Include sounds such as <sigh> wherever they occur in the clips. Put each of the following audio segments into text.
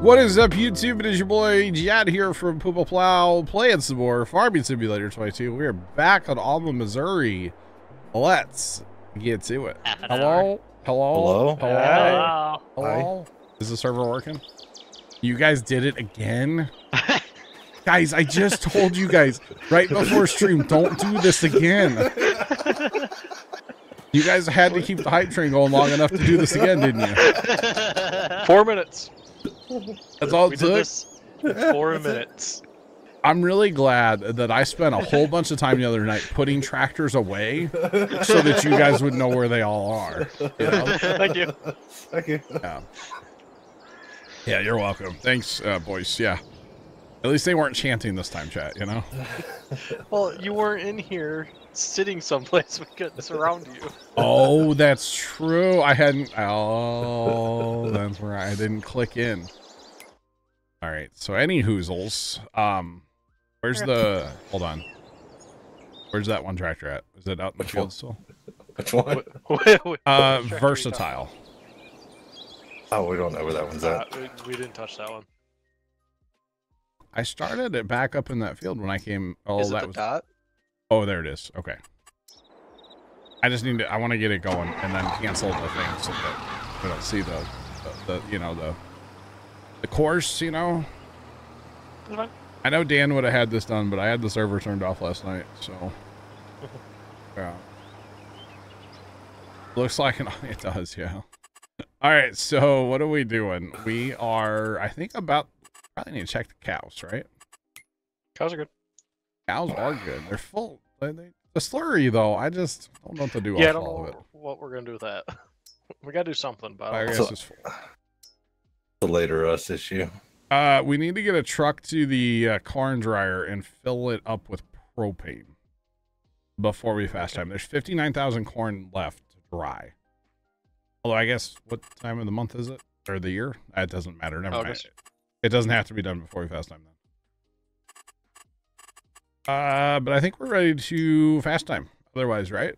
What is up, YouTube? It is your boy Jad here from Puma Plow playing some more Farming Simulator 22. We are back on Alma, Missouri. Let's get to it. Half Hello? Hello? Hello? Hello? Hello. Hello? Is the server working? You guys did it again? <laughs> guys, I just told you guys right before stream, don't do this again. You guys had to keep the hype train going long enough to do this again, didn't you? <laughs> Four minutes. That's all We it did took. this in four <laughs> minutes. I'm really glad that I spent a whole bunch of time the other night putting tractors away so that you guys would know where they all are. you know? <laughs> Thank you. Thank you. Yeah. Yeah, you're welcome. Thanks, uh, boys. Yeah. At least they weren't chanting this time, chat, you know? <laughs> Well, you weren't in here sitting someplace we couldn't surround you. Oh, that's true. I hadn't. Oh, that's where I didn't click in. All right. So, any hoozles. Um, where's the. Hold on. Where's that one tractor at? Is it out in the field one? still? <laughs> Which one? Wait, wait, Uh, which tractor are you versatile. Oh, we don't know where that one's talking- at. Uh, we, we didn't touch that one. I started it back up in that field when I came. Oh, Is it that the was. dot? Oh, there it is. Okay. I just need to. I want to get it going and then cancel the thing so that we don't see the, the, the you know, the, the course. You know. Fine. I know Dan would have had this done, but I had the server turned off last night, so. <laughs> Yeah. Looks like it, <laughs> it does, yeah. All right, so what are we doing? We are, I think, about. Probably need to check the cows, right? Cows are good. Cows are good. They're full. The slurry, though, I just don't know what to do yeah, I don't all know of it. what we're gonna do with that. <laughs> we gotta do something, but I I guess it's full. The later us issue. Uh, we need to get a truck to the uh, corn dryer and fill it up with propane before we fast time. There's 59,000 corn left to dry. Although I guess what time of the month is it or the year? That doesn't matter. Never mind. It doesn't have to be done before we fast time then. Uh, but I think we're ready to fast time. Otherwise, right?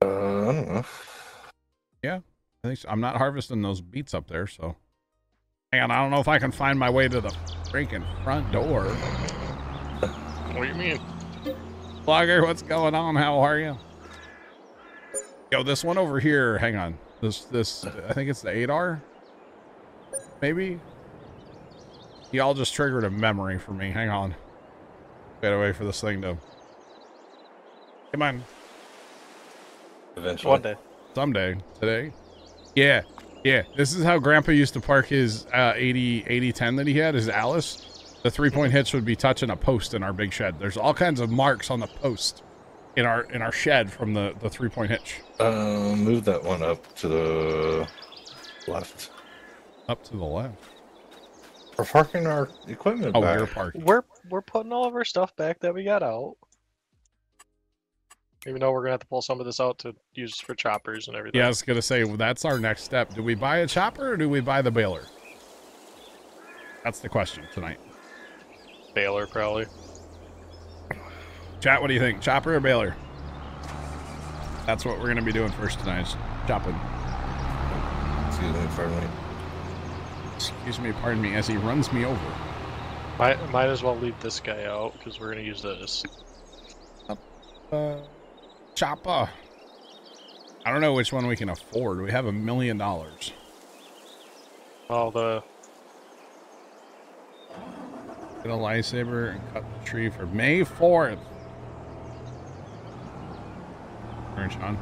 Uh, I don't know. Yeah, I think so. I'm not harvesting those beets up there, so. Hang on, I don't know if I can find my way to the freaking front door. What do you mean? Blogger, what's going on? How are you? Yo, this one over here. Hang on. This, this. I think it's the 8R. Maybe. Y'all just triggered a memory for me. Hang on. Gotta wait for this thing to. Come on. Eventually. One day. Someday. Today. Yeah. Yeah. This is how Grandpa used to park his uh, 80 80 10 that he had. His Allis. The three point hitch would be touching a post in our big shed. There's all kinds of marks on the post in our in our shed from the the three point hitch. Um, move that one up to the left. Up to the left. We're parking our equipment Oh, back. we're parking. We're we're putting all of our stuff back that we got out. Even though we're gonna have to pull some of this out to use for choppers and everything. Yeah, I was gonna say well, that's our next step. Do we buy a chopper or do we buy the baler? That's the question tonight. Baler probably. Chat, what do you think? Chopper or baler? That's what we're gonna be doing first tonight. is Chopping. Excuse me, pardon me. Excuse me, pardon me, as he runs me over. Might might as well leave this guy out because we're gonna use this. Uh, chopper. I don't know which one we can afford. We have a million dollars. All the Get a lightsaber and cut the tree for May 4th. Turn, Sean.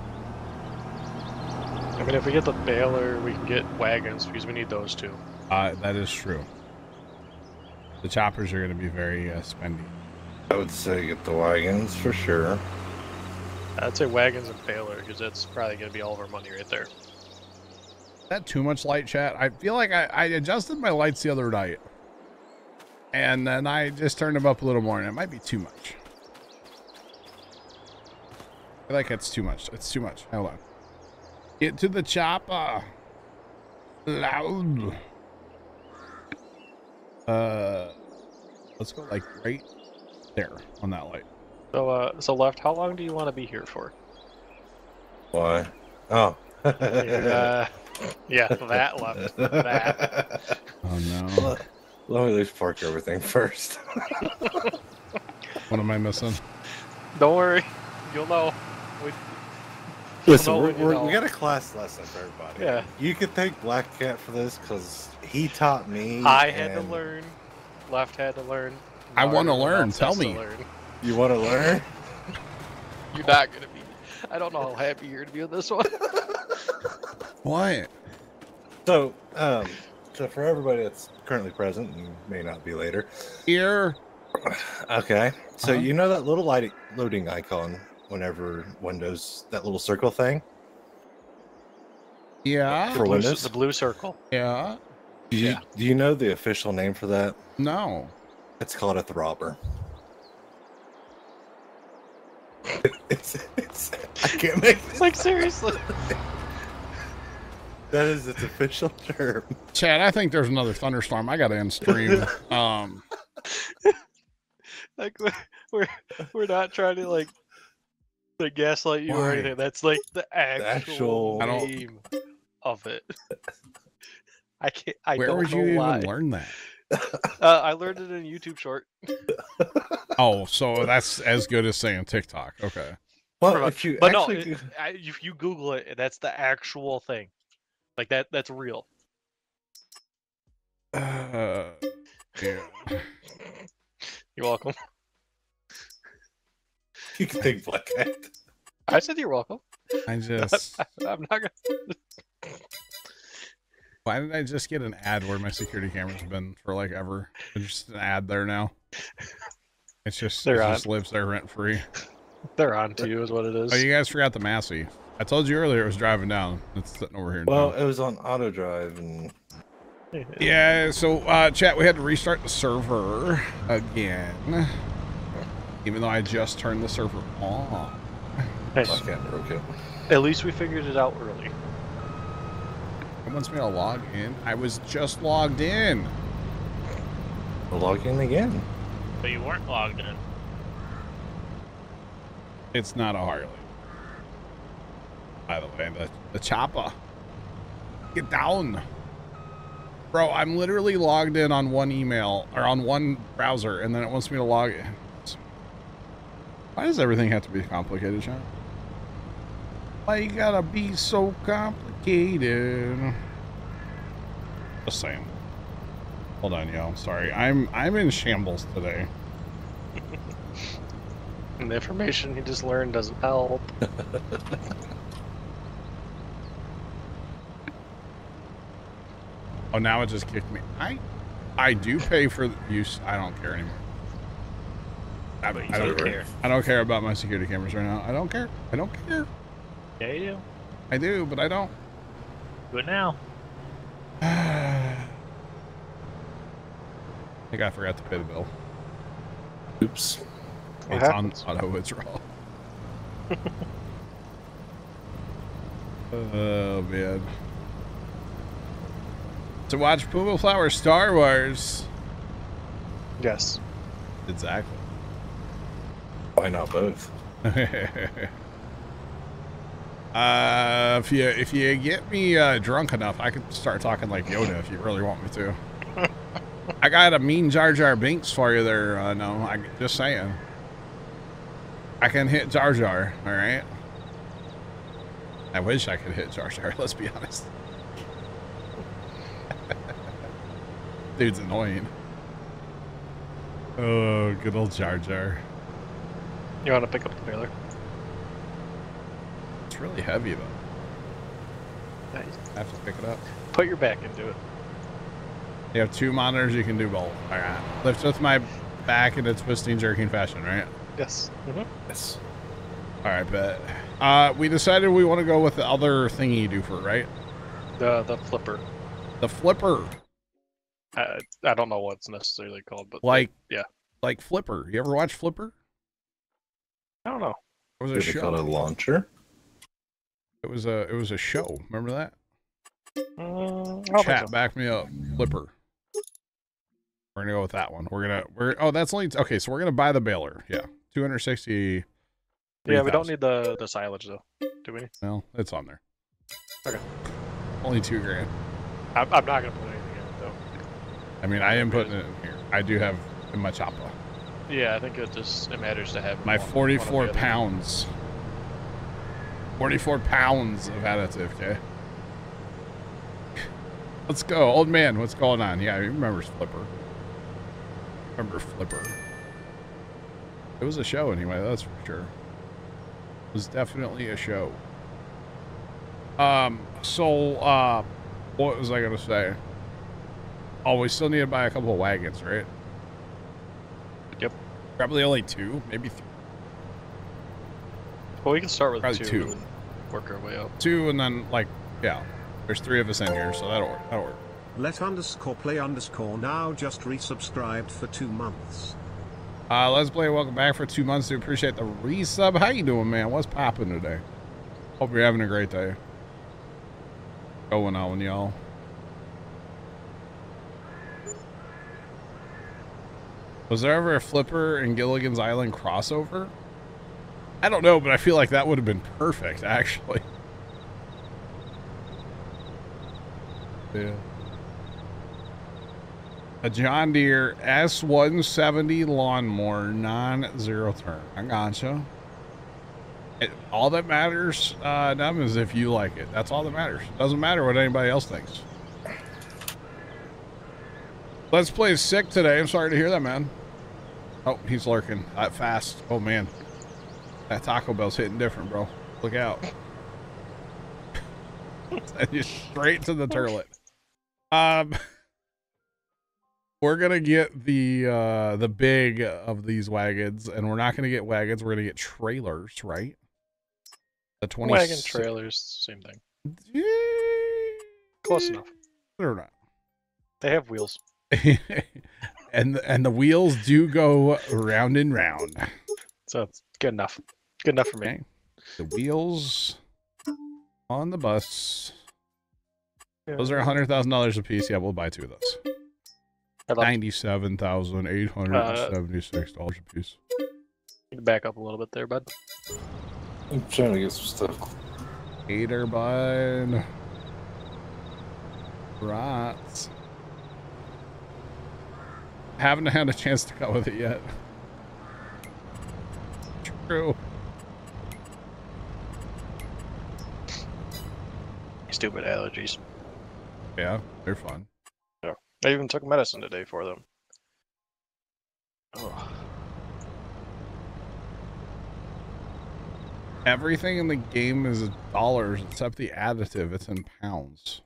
I mean, if we get the baler, we can get wagons because we need those too. Uh, that is true. The choppers are going to be very uh, spendy. I would say get the wagons for sure. I'd say wagons and baler because that's probably gonna be all of our money right there. Is that too much light chat? I feel like I, I adjusted my lights the other night. And then I just turned them up a little more, and it might be too much. I feel like it's too much. It's too much. Hold on. Get to the chopper. Loud. Uh, let's go like right there on that light. So, uh, so left. How long do you want to be here for? Why? Oh. uh, Yeah, that left. That. <laughs> Oh no. Let me at least park everything first. What am I missing? Don't worry, you'll know. We, Listen, know we're, we're, know. we got a class lesson for everybody. Yeah. You could thank Black Cat for this because he taught me. I had to learn. Left had to learn. I wanna learn, tell has to me. learn. You want to learn? <laughs> You're not gonna be. I don't know how happy you're gonna be with this one. <laughs> What? So, um, so for everybody that's currently present and may not be later, Here. okay. So Uh-huh. you know that little light loading icon whenever Windows that little circle thing. Yeah. For blue, Windows? the blue circle. Yeah. Do you, Yeah. do you know the official name for that? No. It's called a throbber. It's, it's, I can't make this. Like seriously. <laughs> That is its official term. Chad, I think there's another thunderstorm. I gotta end stream. <laughs> Um <laughs> like we're- we're we're not trying to like to gaslight you or anything. That's like the actual- actual, I don't- name of it. I can't. I where don't would know you why. even learn that? Uh, I learned it in a YouTube short. <laughs> Oh, so that's as good as saying TikTok. Okay. Well, if you But no, actually, it, if you Google it, that's the actual thing. Like that. That's real. Uh, yeah. You're welcome. <laughs> you can think Black Cat. I said you're welcome. I <laughs> just I'm not gonna. Why did I just get an ad where my security camera's been for like ever? There's just an ad there now. It's just They're it on. just lives there rent free. They're on to you, is what it is. Oh, you guys forgot the Massey. I told you earlier it was driving down. It's sitting over here. Well, now. it was on auto drive, and Yeah, so uh chat, we had to restart the server again. Even though I just turned the server on. Nice. Black Cat broke it. At least we figured it out early. It wants me to log in. I was just logged in. We'll log in again. But you weren't logged in. It's not a Harley. By the way, the, the chopper. Get down. Bro, I'm literally logged in on one email or on one browser and then it wants me to log in. Why does everything have to be complicated, Sean? Why you gotta be so complicated? Just saying. Hold on, yo. Sorry. I'm I'm in shambles today. <laughs> And the information he just learned doesn't help. <laughs> Oh, now it just kicked me. I, I do pay for the use. I don't care anymore. I, I don't don't care. care. I don't care about my security cameras right now. I don't care. I don't care. Yeah, you do. I do, but I don't. Do it now. Think I forgot to pay the bill. Oops. What it's happens? on auto withdrawal. <laughs> oh man. To watch Puma Flower Star Wars. Yes. Exactly. Why not both? <laughs> uh, if you if you get me uh, drunk enough, I could start talking like Yoda if you really want me to. I got a mean Jar Jar Binks for you there. Uh, no, I just saying. I can hit Jar Jar. All right. I wish I could hit Jar Jar. <laughs> Let's be honest. <laughs> Dude's annoying. Oh, good old Jar Jar. You want to pick up the baler? It's really heavy though. Nice. I have to pick it up. Put your back into it. You have two monitors, you can do both. All right. Lift with my back in a twisting, jerking fashion, right? Yes. hmm Yes. All right, but Uh, we decided we want to go with the other thingy you do for it, right? The the flipper. The flipper, I, I don't know what it's necessarily called, but like yeah. like Flipper. You ever watch Flipper? I don't know. It was a Is it called a launcher? It was a it was a show. Remember that? Mm, I don't think Chat, back me up. Flipper. We're gonna go with that one. We're gonna we're oh that's only okay. So we're gonna buy the baler. Yeah, two hundred sixty. Yeah, we don't need the the silage though, do we? Well, it's on there. Okay. Only two grand. I'm, I'm not gonna put anything in it though. I mean, I am putting it in here. I do have in my chopper. Yeah, I think it just it matters to have My one- one or the 44 other. pounds. 44 pounds of additive, okay? Let's go. Old man, what's going on? Yeah, he remembers Flipper. Remember Flipper. It was a show anyway, that's for sure. It was definitely a show. Um, so, uh, what was I gonna say? Oh, we still need to buy a couple of wagons, right? Yep. Probably only two, maybe three. Well, we can start with Probably two, two. and work our way up. two and then like yeah there's three of us in here so that'll work that'll work Let underscore play underscore now just resubscribed for two months. uh let's play. Welcome back for two months. We appreciate the resub. How you doing man? What's popping today? Hope you're having a great day. Going on y'all. Was there ever a flipper and gilligan's island crossover? I don't know but i feel like that would have been perfect <laughs> actually. Yeah A John Deere S170 lawnmower, non-zero turn. I gotcha. It, all that matters, uh, Dum, is if you like it. That's all that matters. Doesn't matter what anybody else thinks. Let's play sick today. I'm sorry to hear that, man. Oh, he's lurking that fast. Oh man, that Taco Bell's hitting different, bro. Look out. <laughs> You straight to the <laughs> turlet. Um. <laughs> we're gonna get the uh the big of these wagons and we're not gonna get wagons we're gonna get trailers right the 20 Wagon trailers, same thing. Close enough. or not They have wheels. <laughs> and and the wheels do go round and round So it's good enough. Good enough for me. okay the wheels on the bus those are a hundred thousand dollars a piece yeah we'll buy two of those ninety-seven thousand eight hundred and seventy-six dollars a piece you to back up a little bit there, bud. I'm trying to get some stuff. Hater bud. Right. Haven't had a chance to cut with it yet. True. Stupid allergies. Yeah, they're fun. I even took medicine today for them. Everything in the game is dollars except the additive. It's in pounds.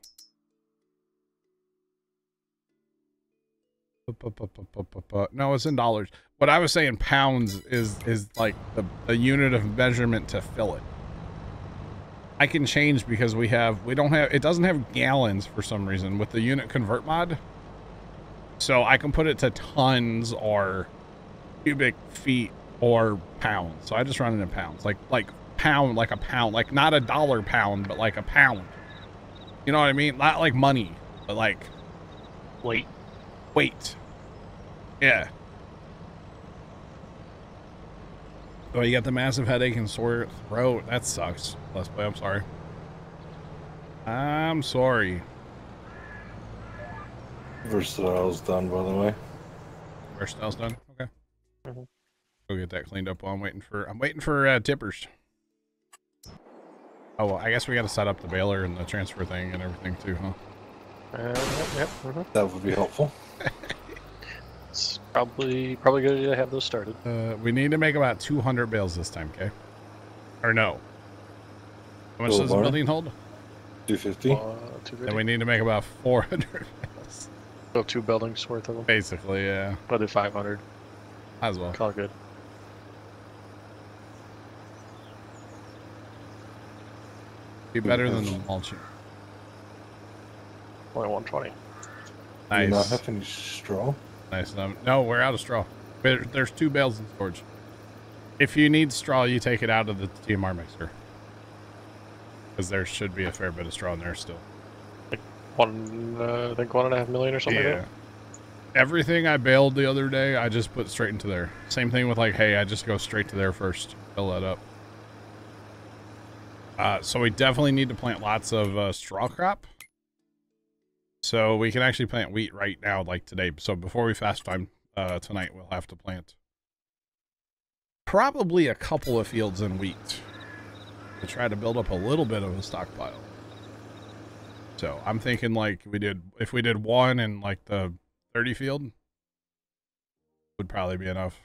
No, it's in dollars. What I was saying pounds is is like the, the unit of measurement to fill it. I can change because we have we don't have it doesn't have gallons for some reason with the unit convert mod. So I can put it to tons or cubic feet or pounds. So I just run it in pounds. Like like pound like a pound. Like not a dollar pound, but like a pound. You know what I mean? Not like money, but like Wait, weight. Yeah. Oh, you got the massive headache and sore throat. That sucks. Let's play. I'm sorry. I'm sorry. Versatile's done, by the way. First else done. Okay. Mhm. Go get that cleaned up while I'm waiting for. I'm waiting for uh, tippers. Oh well, I guess we got to set up the baler and the transfer thing and everything too, huh? Uh, yep, yep. mhm. That would be helpful. <laughs> It's probably probably good to have those started. Uh, we need to make about 200 bales this time, okay? Or no? How much does the building hold? 250. Uh, two, Then we need to make about 400 bales. So two buildings worth of them. Basically, yeah. I'll do 500. Might as well. Call it good. Be better than the mulching. Only 120. Do you not Nice. have any straw? Nice. No, we're out of straw. There- There's two bales in storage. If you need straw, you take it out of the TMR mixer. Because there should be a fair bit of straw in there still. One, uh, I think one and a half million or something. Yeah. Like Everything I baled the other day, I just put straight into there. Same thing with like, hey, I just go straight to there first, fill that up. Uh, so we definitely need to plant lots of uh, straw crop. So we can actually plant wheat right now, like today. So before we fast time uh, tonight, we'll have to plant probably a couple of fields in wheat to try to build up a little bit of a stockpile. So I'm thinking like we did, if we did one in like the 30 field, would probably be enough.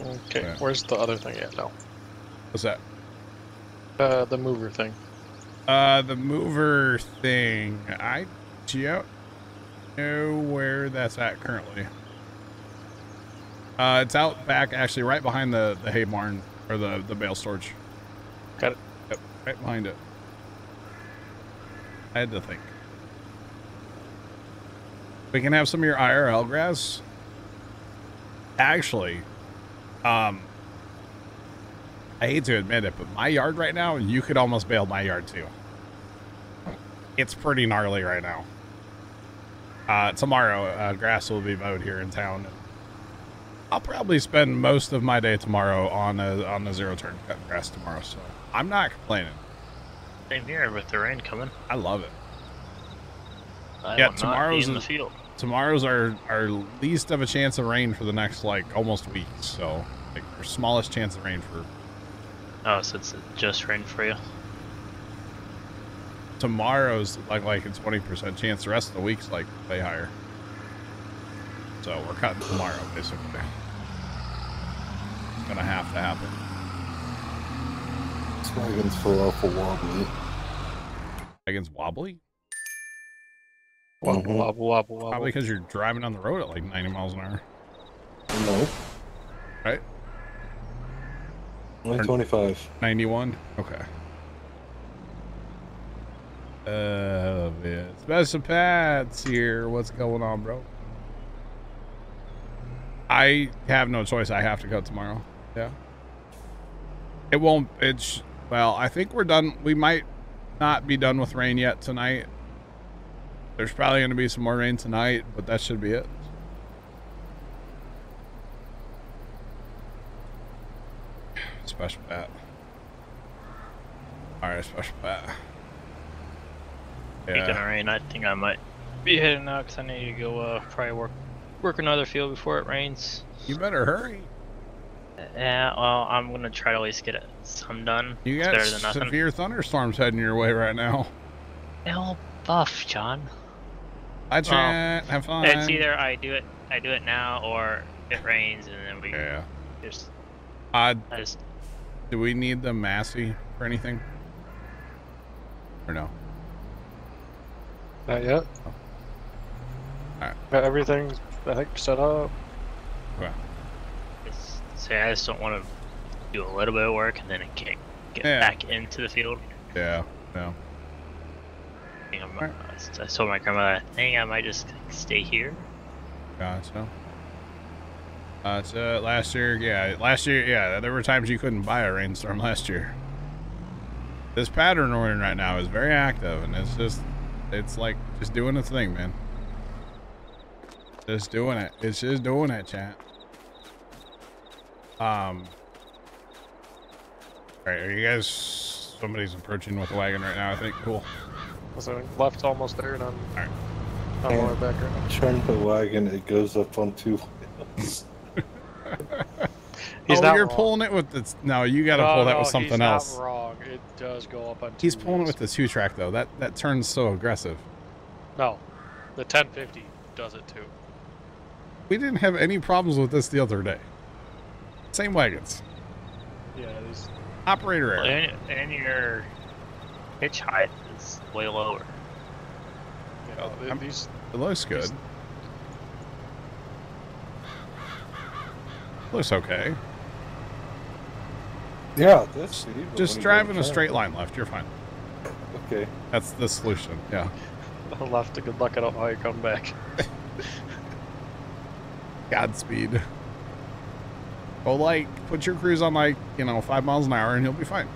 Okay, Yeah. where's the other thing at now? What's that? Uh, the mover thing. Uh, the mover thing. I don't know where that's at currently. Uh, it's out back, actually, right behind the the hay barn or the the bale storage. Got it. Yep, right behind it. I had to think. We can have some of your IRL grass. Actually, um, I hate to admit it, but my yard right now, you could almost bale my yard too. It's pretty gnarly right now. Uh, tomorrow, uh, grass will be mowed here in town. I'll probably spend most of my day tomorrow on a on the zero turn grass tomorrow, so I'm not complaining. Same here with the rain coming. I love it. I Yeah, will not be tomorrow's in the field. Tomorrow's our our least of a chance of rain for the next like almost week, so like our smallest chance of rain for Oh, so it's just rain for you. tomorrow's like like a 20% chance the rest of the week's like way higher so we're cutting tomorrow basically it's gonna have to happen This wagon's full awful wobbly. against wobbly Wobble, Mhm. wobble, wobble, wobble. probably because you're driving on the road at like 90 miles an hour No. Right. Only 25. 91 okay uh man special pads here what's going on bro i have no choice i have to go tomorrow yeah it won't it's well i think we're done. We might not be done with rain yet tonight. There's probably going to be some more rain tonight but that should be it. Special pat. All right special bat. pat. Speaking of rain, I think I might be heading out because I need to go uh, probably work work another field before it rains. you better hurry Yeah, well, I'm gonna try to at least get it some done. You it's got better than nothing. severe thunderstorms heading your way right now. Hell, buff, John. Hi, Trent. Have fun. It's either I do it, I do it now, or it rains and then we Yeah. just, Uh, I just do we need the Massey for anything? Or no? Not yet. Alright. Got everything, I think, set up. it's, say I just don't want to do a little bit of work and then it can't get Yeah. back into the field. Yeah. No. I, think I'm, Alright. I told my grandma, I think I might just stay here. Gotcha. Uh, so last year, yeah, last year, yeah, there were times you couldn't buy a rainstorm <laughs> last year. This pattern we're in right now is very active, and it's just, it's like just doing its thing, man. Just doing it. It's just doing it, chat. Um. All right, are you guys? Somebody's approaching with a wagon right now. I think. Cool. So left's almost there, and I'm Alright. on my way back right now. Trying to wagon, it goes up on two wheels. <laughs> <laughs> He's oh, not you're wrong. pulling it with the. No, you got to No, pull that no, with something he's else. Not wrong. It does go up on. Two He's pulling it with the two track though. That that turns so aggressive. No, the 1050 does it too. We didn't have any problems with this the other day. Same wagons. Yeah, these. Operator error. And, and your pitch height is way lower. You oh, know, I'm- these. It looks good. Looks okay. Yeah, that's see, Just when you drive in a straight line left. You're fine. Okay. That's the solution. Yeah. <laughs> I'll Left. Good luck. I don't know how you come back. <laughs> Godspeed. Well, like, put your cruise on like you know five miles an hour, and you'll be fine.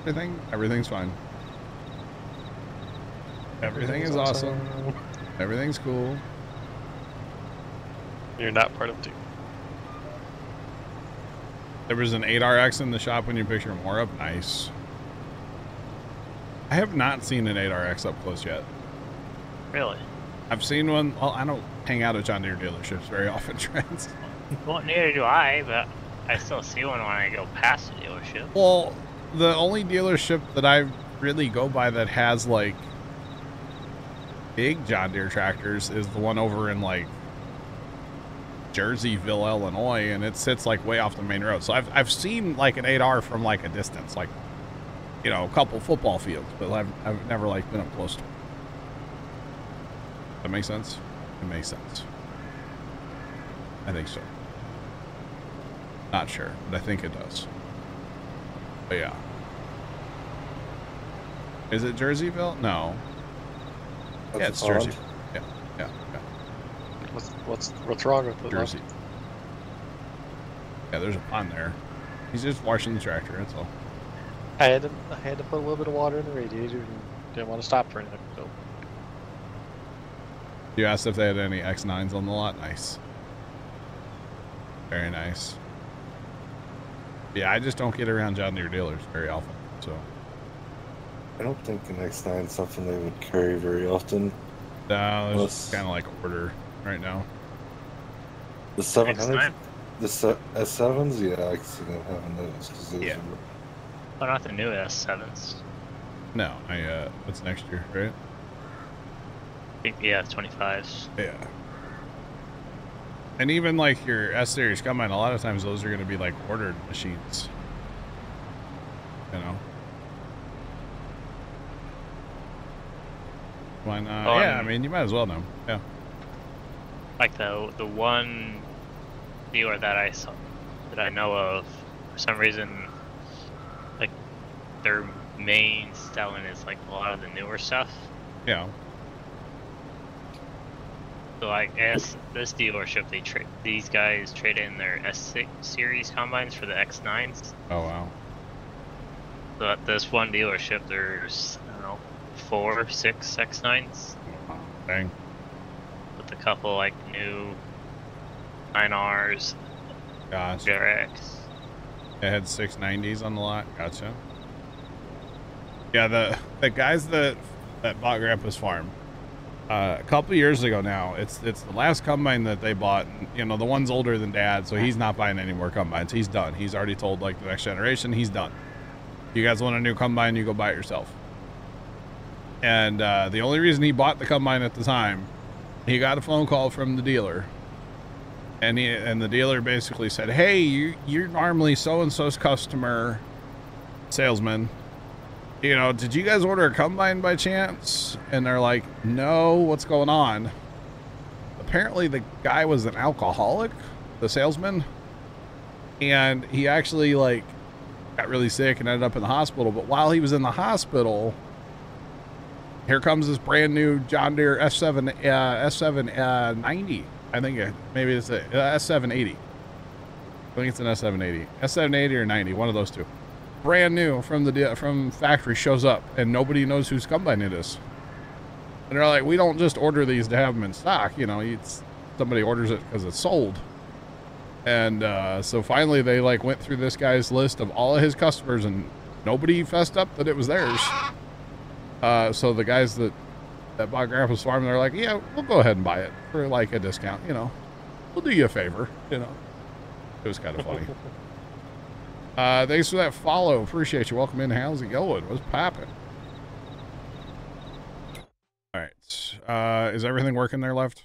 Everything, everything's fine. Everything is awesome. Everything's cool. You're not part of two. There was an 8RX in the shop when you picked your more up. Nice. I have not seen an 8RX up close yet. Really? I've seen one. Well, I don't hang out at John Deere dealerships very often, <laughs> Trent. Well, neither do I, but I still see one when I go past the dealership. Well, the only dealership that I really go by that has like big John Deere tractors is the one over in like Jerseyville, Illinois, and it sits like way off the main road. So I've I've seen like an 8R from like a distance, like you know, a couple football fields, but I've I've never like been up close to it. That makes sense? It makes sense. I think so. Not sure, but I think it does. But yeah. Is it Jerseyville? No. That's yeah, it's. Jersey. Yeah, yeah, yeah. What's what's what's wrong with it? Jersey. Yeah, there's a pond there. He's just washing the tractor, that's all. I had to I had to put a little bit of water in the radiator and didn't want to stop for anything. So You asked if they had any X9s on the lot? Nice. Very nice. Yeah, I just don't get around John Deere dealers very often, so. I don't think an X9 is something they would carry very often. No, Well, it's kind of like order right now. The 700s, the se- S7s, yeah, I can see them having those. 'cause those Yeah. are- But not the new S7s. No, I, uh, what's next year, right? I think, yeah, 25s. Yeah. And even like your S series combine, a lot of times those are going to be like ordered machines. You know. Why not? Oh, yeah, I and- mean, you might as well know. Yeah. Like the the one dealer that I saw that I know of, for some reason, like their main selling is like a lot of the newer stuff. Yeah. So like as this dealership, they trade these guys trade in their S6 series combines for the X9s. Oh wow. So at this one dealership, there's I don't know four, six X9s Dang. with a couple like new 9Rs, Gotcha. JRX. It had six nineties on the lot. Gotcha. Yeah, the the guys that that bought Grandpa's farm uh, a couple years ago now. It's it's the last combine that they bought. You know, the one's older than Dad, so he's not buying any more combines. He's done. He's already told like the next generation he's done. You guys want a new combine? You go buy it yourself. And uh, the only reason he bought the combine at the time, he got a phone call from the dealer and he and the dealer basically said, "Hey, you you're normally so and so's customer, salesman. You know, did you guys order a combine by chance?" And they're like, "No, what's going on?" Apparently, the guy was an alcoholic, the salesman, and he actually like got really sick and ended up in the hospital. But while he was in the hospital, here comes this brand new John Deere S7 uh, S7 uh, 90. I think it, maybe it's a uh, S780. I think it's an S780, S780 or 90, one of those two. Brand new from the from factory shows up, and nobody knows whose combine it is. And they're like, we don't just order these to have them in stock. You know, it's somebody orders it because it's sold. And uh, so finally, they like went through this guy's list of all of his customers, and nobody fessed up that it was theirs. Uh, so the guys that that bought Grandpa's farm, they're like, yeah, we'll go ahead and buy it for like a discount. You know, we'll do you a favor. You know, it was kind of funny. <laughs> uh, thanks for that follow. Appreciate you. Welcome in. How's it going? What's popping? All right. Uh, is everything working there left?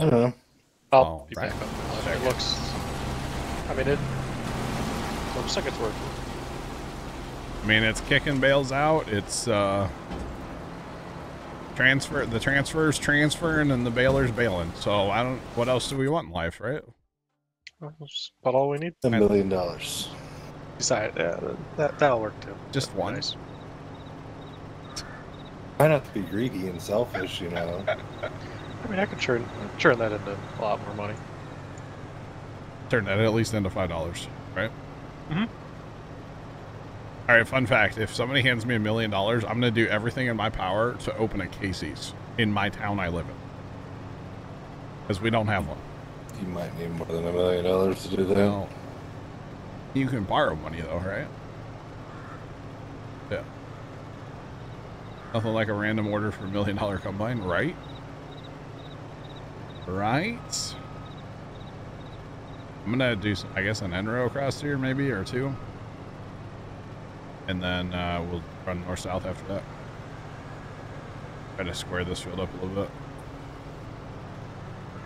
I don't know. I'll All be right. back up. It looks. I mean, it looks like it's working. I mean, it's kicking bales out. It's uh, transfer. The transfers transferring and the bailers bailing. So I don't. What else do we want in life, right? Well, That's about all we need. A million dollars. Besides, yeah, that that'll work too. Just That'd be one. nice. Try not to be greedy and selfish, you know. <laughs> I mean, I could turn turn that into a lot more money. Turn that at least into five dollars, right? Mhm. All right. Fun fact: If somebody hands me a million dollars, I'm gonna do everything in my power to open a Casey's in my town I live in, because we don't have one. You might need more than a million dollars to do that. Well, you can borrow money though, right? Yeah. Nothing like a random order for a million dollar combine, right? Right. I'm gonna do, I guess, an end row across here, maybe or two, and then uh, we'll run north south after that. Try to square this field up a little bit.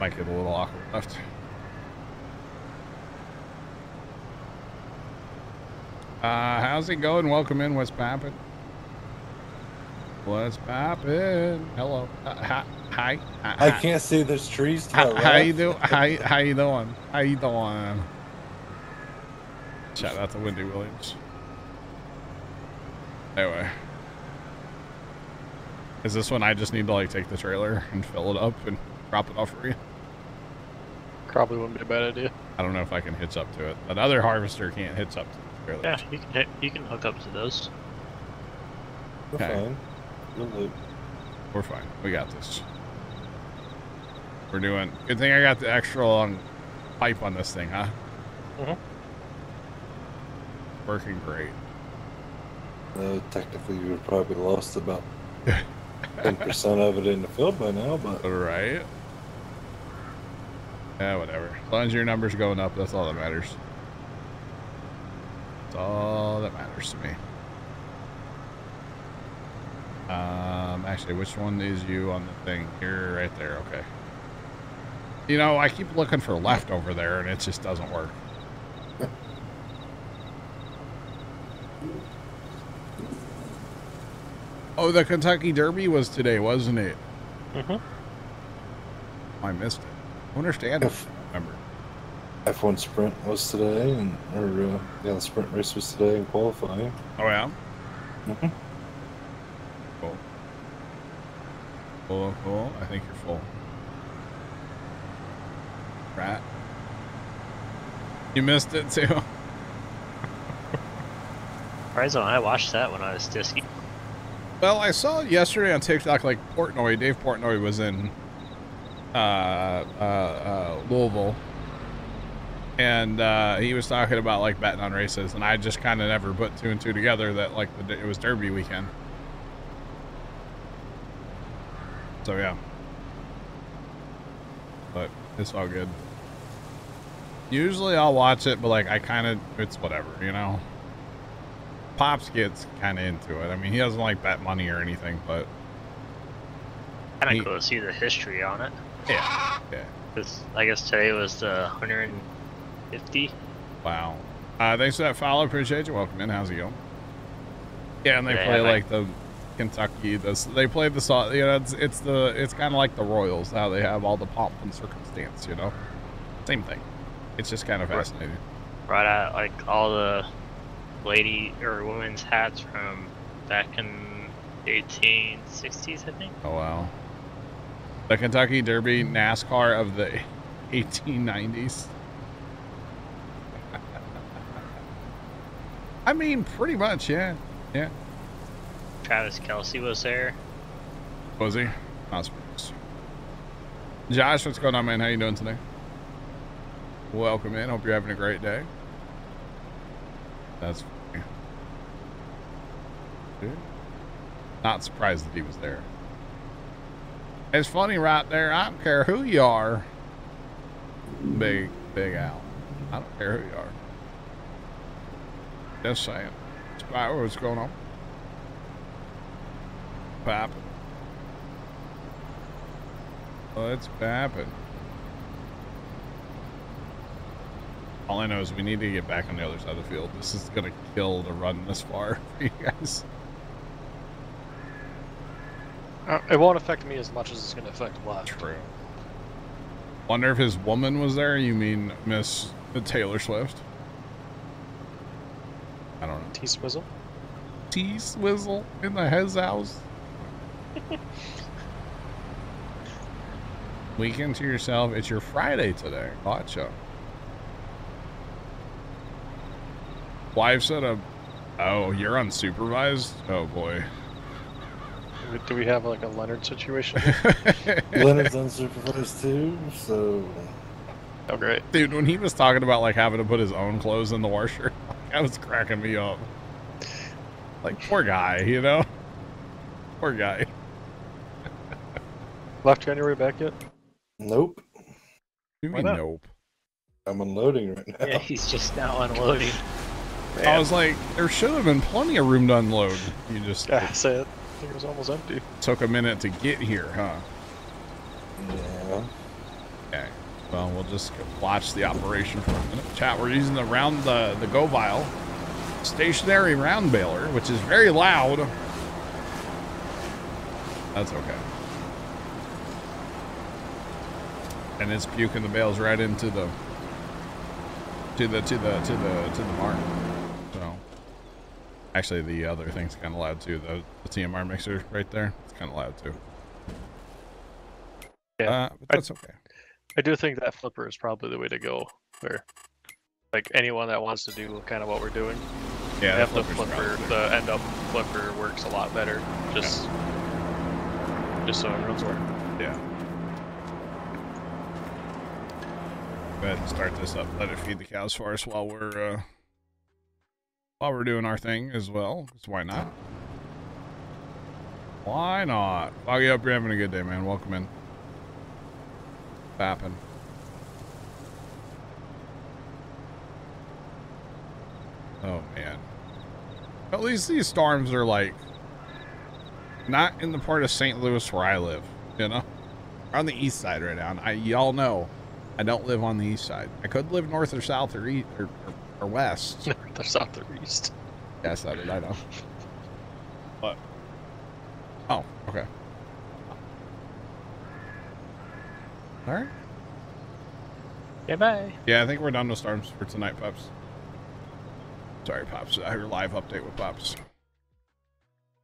Might get a little awkward left. Uh, how's it going? Welcome in. What's poppin'? What's poppin'? Hello. Uh, hi. Hi. hi, I can't see there's trees to How, the how you left. do? How, how you doing? How you doing? Shout out to Wendy Williams. Anyway, is this one I just need to like take the trailer and fill it up and drop it off for you? Probably wouldn't be a bad idea. I don't know if I can hitch up to it. Another harvester can't hitch up to the trailer. Yeah, you can hit, you can hook up to those. We're Okay. fine. We'll loop. We're fine. We got this. We're doing. Good thing I got the extra long pipe on this thing, huh? Mhm. Working great. Uh, technically, you would probably lost about <laughs> 10% of it in the field by now, but All right. Yeah, whatever. As long as your number's going up, that's all that matters. That's all that matters to me. Um, actually, which one is you on the thing? Here, right there. Okay. You know, I keep looking for left over there, and it just doesn't work. oh, the Kentucky Derby was today, wasn't it? Mm-hmm. I missed it. I understand. If- Remember. F1 sprint was today, and or uh, yeah, the sprint race was today in qualifying. Oh yeah. Mhm. Cool. Cool. Cool. I think you're full. Rat. You missed it too. <laughs> Horizon, I watched that when I was disky. Well, I saw yesterday on TikTok like Portnoy, Dave Portnoy was in Uh, uh, uh, Louisville, and uh, he was talking about like betting on races, and I just kind of never put two and two together that like the, it was Derby weekend. So yeah, but it's all good. Usually I'll watch it, but like I kind of it's whatever, you know. Pops gets kind of into it. I mean, he doesn't like bet money or anything, but Kind of cool to see the history on it. Yeah, <laughs> yeah. 'Cause I guess today was the 150. Wow. Uh, thanks for that follow. Appreciate you. Welcome in. How's it going? Yeah, and they Yeah, play I- like the Kentucky. This they play the song. You know, it's it's the it's kind of like the Royals. How they have all the pomp and circumstance. You know, same thing. It's just kind of fascinating. Right at like all the lady or women's hats from back in 1860s, I think. Oh wow. The Kentucky Derby NASCAR of the 1890s. <laughs> I mean, pretty much, yeah. Yeah. Travis Kelce was there. Was he? Not surprised. Josh, what's going on, man? How you doing today? Welcome in. Hope you're having a great day. That's funny. Not surprised that he was there. It's funny right there. I don't care who you are. Big, big Al. I don't care who you are. Just saying. Spy, what's going on? Pop. What's poppin'? All I know is we need to get back on the other side of the field. This is gonna kill to run this far <laughs> for you guys. Uh, it won't affect me as much as it's going to affect left. True. Wonder if his woman was there. You mean Miss Taylor Swift? I don't know. T Swizzle. T Swizzle in the his house. <laughs> Weekend to yourself. It's your Friday today. Gotcha. Wife said a. Oh, you're unsupervised? Oh boy. Do we have like a Leonard situation? <laughs> Leonard's unsupervised too, so oh, great. Dude, when he was talking about like having to put his own clothes in the washer, <laughs> that was cracking me up. Like poor guy, you know. Poor guy. <laughs> Left you on your way back yet? Nope. You Why mean not? nope? I'm unloading right now. Yeah, he's just now unloading. I was like, there should have been plenty of room to unload. You just Yeah, I said. I think it was almost empty. took a minute to get here, huh? Yeah. Okay. Well, we'll just watch the operation for a minute. Chat, we're using the round, the, the Göweil stationary round baler, which is very loud. That's okay. And it's puking the bales right into the to the to the to the to the barn. Actually the other thing's kinda loud too, the, the TMR mixer right there. It's kinda loud too. Yeah, Uh, but I- that's okay. I do think that flipper is probably the way to go. Where, like anyone that wants to do kind of what we're doing, Yeah, have the flipper, the end up flipper works a lot better. Just, just so everyone's aware. Yeah. Go ahead and start this up. Let it feed the cows for us while we're uh, while we're doing our thing as well. 'cause why not? Why not? Foggy up, you're having a good day, man. Welcome in. Fapping. Oh man. At least these storms are like not in the part of St. Louis where I live, you know? We're on the east side right now. I y'all know I don't live on the east side. I could live north or south or east or, or, or west. <laughs> They're south or east. yes, that did I know. But oh, okay. All right. Yeah, bye. Yeah, I think we're done with storms for tonight, Pops. Sorry, Pops. I heard a live update with Pops.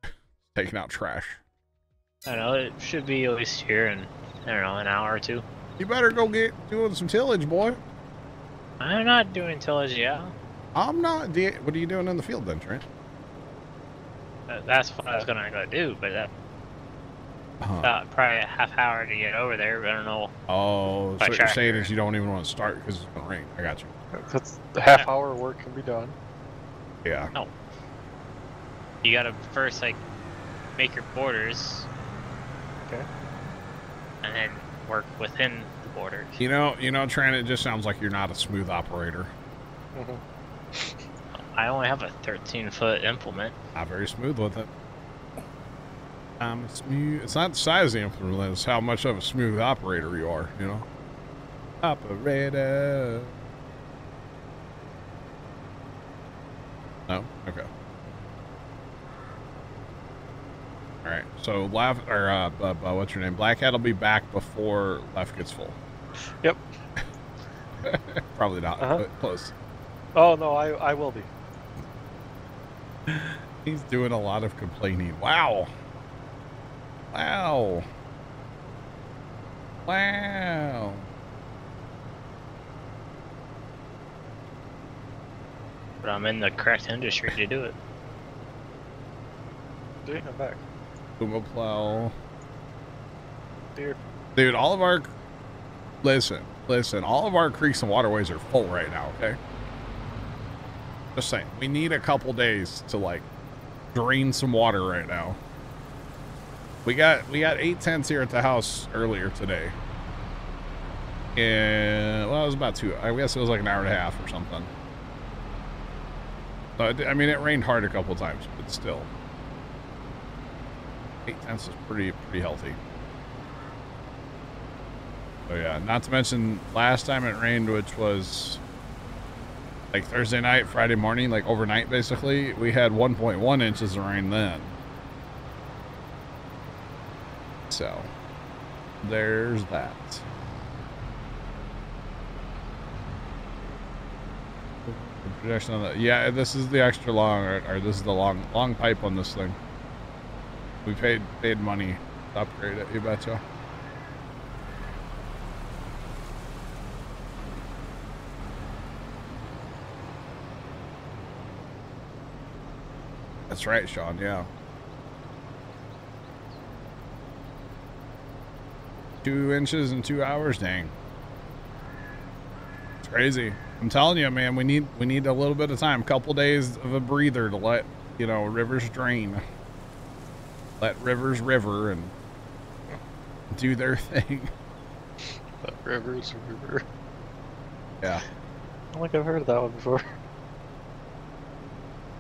<laughs> Taking out trash. I know, it should be at least here in, I don't know, an hour or two. You better go get doing some tillage, boy. I'm not doing tillage yet. I'm not. do What are you doing in the field then, Trent? Uh, That's what I was gonna go do, but that Uh-huh. about probably a half hour to get over there. But I don't know. Oh, so what you're saying tractor. is you don't even want to start because it's gonna rain. I got you. That's the half hour work can be done. Yeah. No. You gotta first like make your borders. Okay. And then work within borders. You know, you know, Trent. It just sounds like you're not a smooth operator. Mhm. I only have a 13 foot implement. Not very smooth with it. I'm smooth. It's not the size of the implement; it's how much of a smooth operator you are. You know. Operator. No. Okay. All right. So, Laugh or uh, uh, uh, what's your name? Black Hat will be back before Left gets full. Yep. <laughs> Probably not, Uh-huh. but close. Oh no, I I will be. He's doing a lot of complaining. Wow. Wow. Wow. But I'm in the correct industry to do it. Dude, I'm back. Puma plow. Here. Dude, all of our listen, listen, all of our creeks and waterways are full right now, okay? Just saying. We need a couple days to like drain some water right now. We got we got eight tents here at the house earlier today. And well, it was about two. I guess it was like an hour and a half or something. So it- I mean, it rained hard a couple times, but still, eight tents is pretty pretty healthy. So yeah, not to mention last time it rained, which was like Thursday night, Friday morning, like overnight basically, we had 1.1 inches of rain then. So there's that. The projection on that. Yeah, this is the extra long, or, or this is the long long pipe on this thing. We paid paid money to upgrade it. You betcha. That's right, Sean. Yeah. Two inches in two hours. Dang. It's crazy. I'm telling you, man. We need we need a little bit of time, couple days of a breather to let you know rivers drain. let rivers river and do their thing. But Rivers River. Yeah. I don't think I've heard of that one before. <laughs>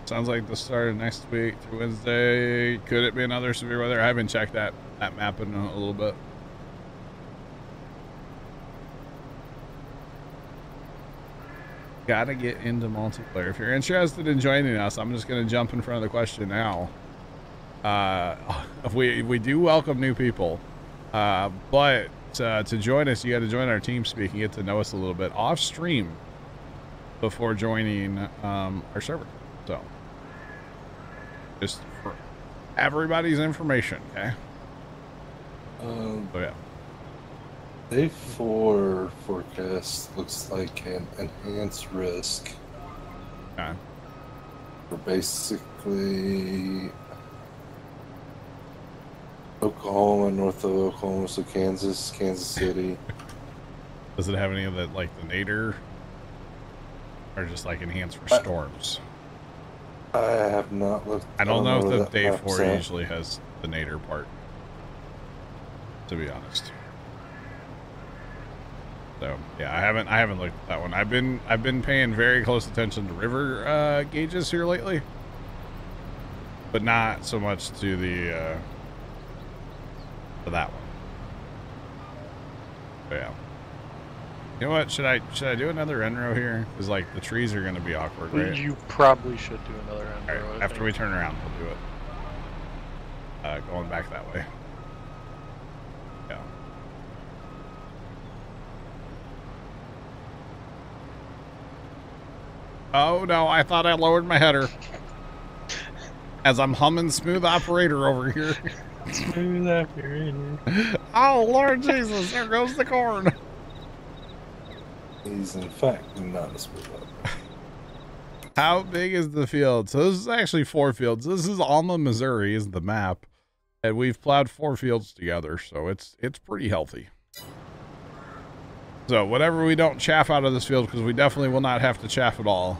Sounds like the start of next week through Wednesday. Could it be another severe weather? I haven't checked that that map in a, little bit. Gotta get into multiplayer. If you're interested in joining us, I'm just gonna jump in front of the question now. Uh, <laughs> we we do welcome new people, uh, but uh, to join us, you got to join our team speak and get to know us a little bit off stream before joining um, our server. So, just for everybody's information, okay? Um, So yeah, day four forecast looks like an enhanced risk okay. for basically Oklahoma, north of Oklahoma, so Kansas, Kansas City. <laughs> Does it have any of the like the nadir, or just like enhanced for storms? I have not looked. I don't know if the day four usually has the Nader part. To be honest. So yeah, I haven't I haven't looked at that one. I've been I've been paying very close attention to river uh, gauges here lately, but not so much to the uh, to that one. But yeah. You know what? Should I should I do another end row here? Because like the trees are going to be awkward, right? You probably should do another end row, right, after think. we turn around, we'll do it. Uh, going back that way. Yeah. Oh no, I thought I lowered my header. As I'm humming smooth operator over here. <laughs> Smooth operator. Oh Lord Jesus, there goes the corn. He's in fact not a smooth up. How big is the field? So this is actually four fields. This is Alma, Missouri, is the map, and we've plowed four fields together, so it's it's pretty healthy. So whatever we don't chaff out of this field, because we definitely will not have to chaff at all.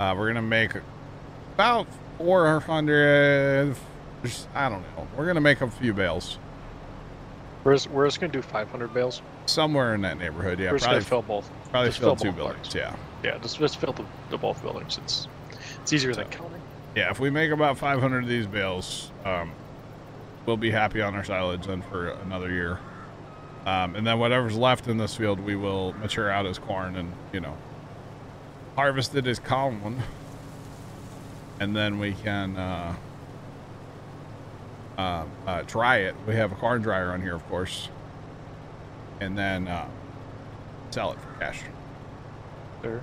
Uh, we're gonna make about 400. I don't know. We're gonna make a few bales We're just, we're just gonna do 500 bales. Somewhere in that neighborhood. Yeah, we're probably fill both. probably just fill fill two buildings. parts. Yeah. Yeah, just just fill the, the both buildings. It's it's easier than counting. Yeah, if we make about 500 of these bales, um, we'll be happy on our silage then for another year. Um, and then whatever's left in this field, we will mature out as corn and, you know, harvest it as corn. And then we can uh, uh, uh, dry it. We have a corn dryer on here, of course. And then uh, sell it for cash. There.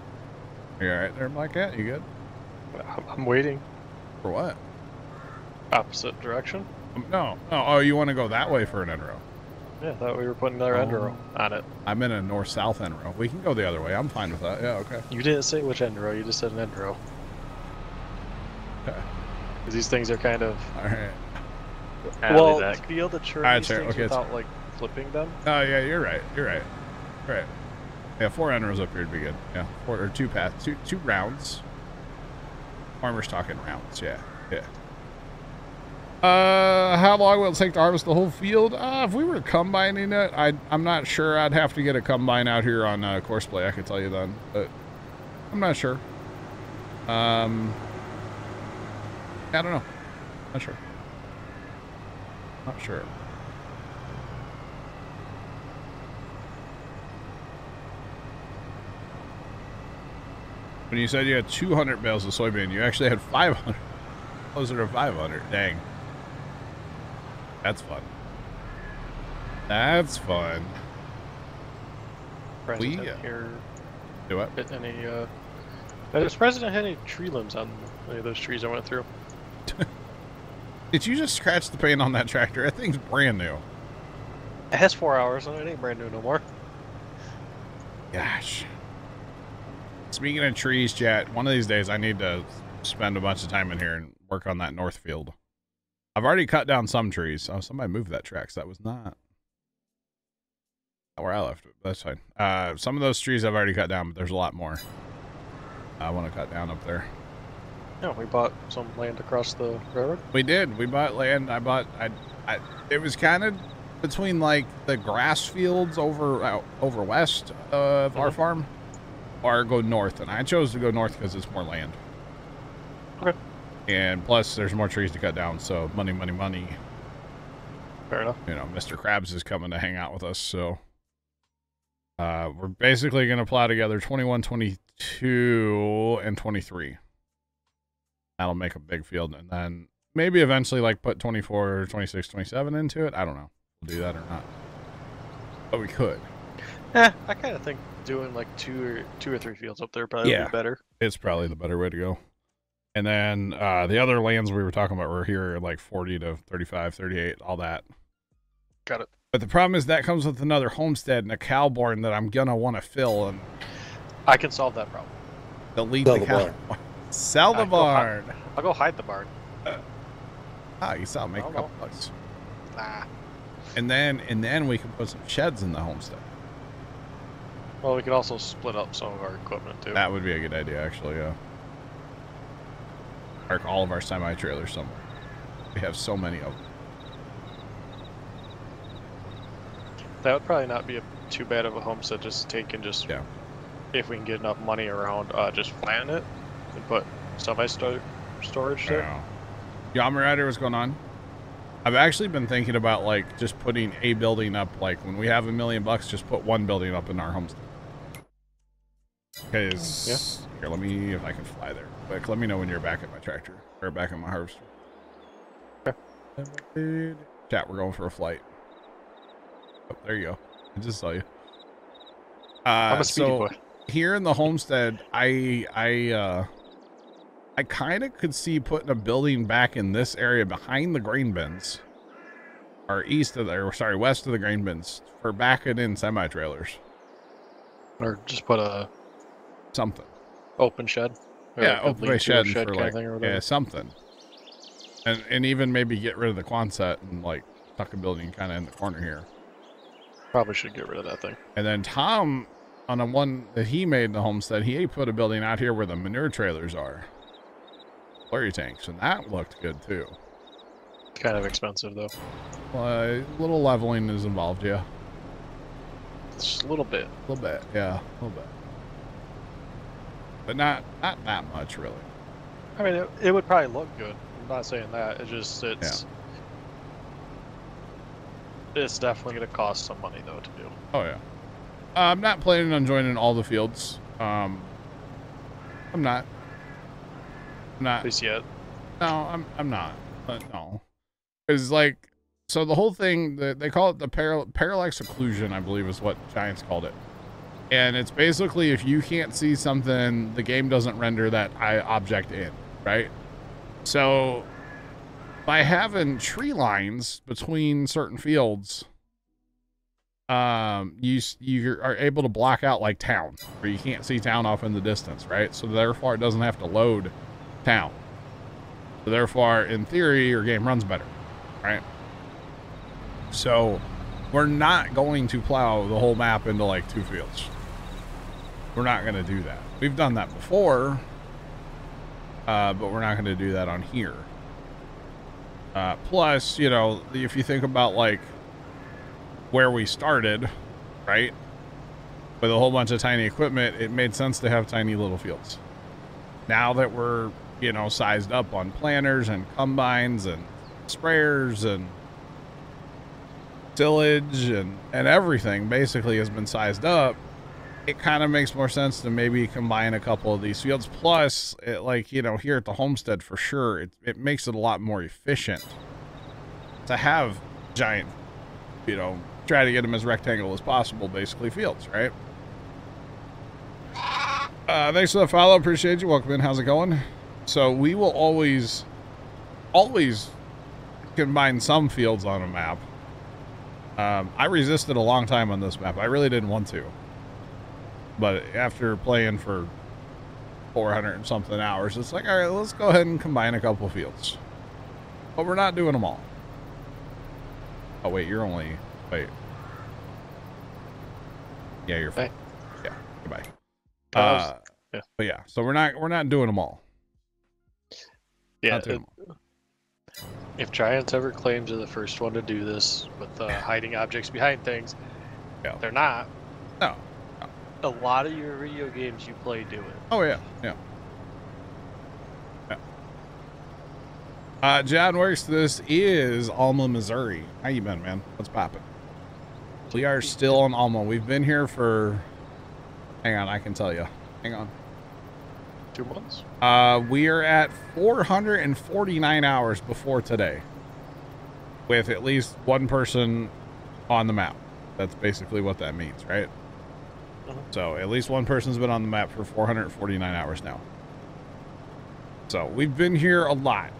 You all right there, Black Cat? You good? I'm, I'm waiting. For what? Opposite direction. Um, No, no. Oh, you want to go that way for an end row? Yeah, I thought we were putting another end row Oh. on it. I'm in a north-south end row. We can go the other way. I'm fine with that. Yeah, okay. You didn't say which end row. You just said an end row. Okay. 'Cause these things are kind of All right. Well, leave that. to be able to turn Alright, these sure, things okay, it's- without like flipping them. Oh, yeah, you're right. You're right. Right. Yeah, four rows up here would be good. Yeah, four or two paths, two two rounds. Farmer's talking rounds. Yeah, yeah. Uh, how long will it take to harvest the whole field? Uh, if we were combining it, I I'm not sure. I'd have to get a combine out here on uh, Courseplay. I could tell you then, but I'm not sure. Um, I don't know. Not sure. Not sure. When you said you had 200 bales of soybean, you actually had 500. Closer to 500. Dang. That's fun. That's fun. President uh, here Do what? hit any uh does president hit any tree limbs on any of those trees I went through? <laughs> Did you just scratch the paint on that tractor? That thing's brand new. It has four hours on it ain't brand new no more. Gosh. Speaking of trees, chat, one of these days I need to spend a bunch of time in here and work on that north field. I've already cut down some trees. Oh, somebody moved that tracks. That was not where I left it. That's fine. Uh, some of those trees I've already cut down, but there's a lot more I want to cut down up there. Yeah, we bought some land across the railroad. We did. We bought land. I bought. I. I it was kind of between like the grass fields over out over west of our Mhm. farm, or go north. And I chose to go north because it's more land. Okay. And plus, there's more trees to cut down. So money, money, money. Fair enough. You know, Mr. Krabs is coming to hang out with us. So. Uh, we're basically going to plow together 21, 22, and 23. That'll make a big field. And then maybe eventually like put 24, 26, 27 into it. I don't know. We'll do that or not. But we could. Eh, I kind of think doing like two or two or three fields up there probably Yeah. would be better. It's probably the better way to go. And then uh, the other lands we were talking about were here like 40 to 35, 38, all that. Got it. But the problem is that comes with another homestead and a cow barn that I'm going to want to fill and I can solve that problem. delete Sell the the cow. barn. <laughs> Sell the I go hi- barn. I'll go hide the barn. Ah, you saw make a I'll couple bucks. Nah. And then and then we can put some sheds in the homestead. Well, we could also split up some of our equipment too. That would be a good idea, actually. Yeah. Park all of our semi trailers somewhere. We have so many of them. That would probably not be a, too bad of a homestead. Just take and just Yeah. if we can get enough money around, uh, just flatten it and put semi sto- storage there. Yeah. Yama Rider, what's going on? I've actually been thinking about like just putting a building up. Like when we have a million bucks, just put one building up in our homestead. Because here, let me if I can fly there. Quick, let me know when you're back at my tractor or back at my harvester. Okay. Chat, we're going for a flight. Oh, there you go. I just saw you. Uh, I'm a speedy so, boy. here in the homestead, I I uh I kind of could see putting a building back in this area behind the grain bins, or east of there, or sorry, west of the grain bins for backing in semi trailers, Or just put a something. open shed. Yeah, open shed shed for kind of like or yeah, something, and and even maybe get rid of the Quonset and like tuck a building kind of in the corner here. Probably should get rid of that thing. And then Tom, on the one that he made in the homestead, he put a building out here where the manure trailers are. Slurry tanks, and that looked good too. Kind of expensive though. Well, a little leveling is involved, yeah. Just a little bit. A little bit, yeah, a little bit. But not not that much, really. I mean, it, it would probably look good. I'm not saying that. It's just it's. It's definitely going to cost some money though to do. Oh yeah. I'm not planning on joining all the fields. Um, I'm not. I'm At not. least yet. No, I'm I'm not. But no, it's like so the whole thing. The, they call it the paral- parallax occlusion, I believe, is what Giants called it. And it's basically if you can't see something, the game doesn't render that object in, right? So by having tree lines between certain fields, um, you you are able to block out like town, where you can't see town off in the distance, right? So therefore, it doesn't have to load town. So therefore, in theory, your game runs better, right? So we're not going to plow the whole map into like two fields. We're not going to do that. We've done that before, uh, but we're not going to do that on here. Uh, plus, you know, if you think about like where we started, right? With a whole bunch of tiny equipment, it made sense to have tiny little fields. Now that we're, you know, sized up on planters and combines and sprayers and tillage and, and everything basically has been sized up, it kind of makes more sense to maybe combine a couple of these fields. Plus, it, like, you know, here at the homestead for sure, it, it makes it a lot more efficient to have giant, you know, try to get them as rectangle as possible, basically fields, right? Uh, thanks for the follow. Appreciate you. Welcome in. How's it going? So we will always, always combine some fields on a map. Um, I resisted a long time on this map. I really didn't want to. But after playing for 400 and something hours, it's like, all right, let's go ahead and combine a couple fields. But we're not doing them all. Oh, wait, you're only, wait. Yeah, you're fine. Yeah, goodbye. Uh, yeah. But yeah, so we're not, we're not doing them all. Yeah, Not too it- if Giants ever claims they're the first one to do this with uh, hiding objects behind things, Yeah. they're not. No. A lot of your video games you play do it. Oh yeah, yeah. Yeah. Uh, John Works, this is Alma, Missouri. How you been, man? What's poppin'? We are still in Alma. We've been here for. Hang on, I can tell you. Hang on. Two months. Uh, we are at 449 hours before today, with at least one person on the map. That's basically what that means, right? Mhm. So at least one person's been on the map for 449 hours now. So we've been here a lot,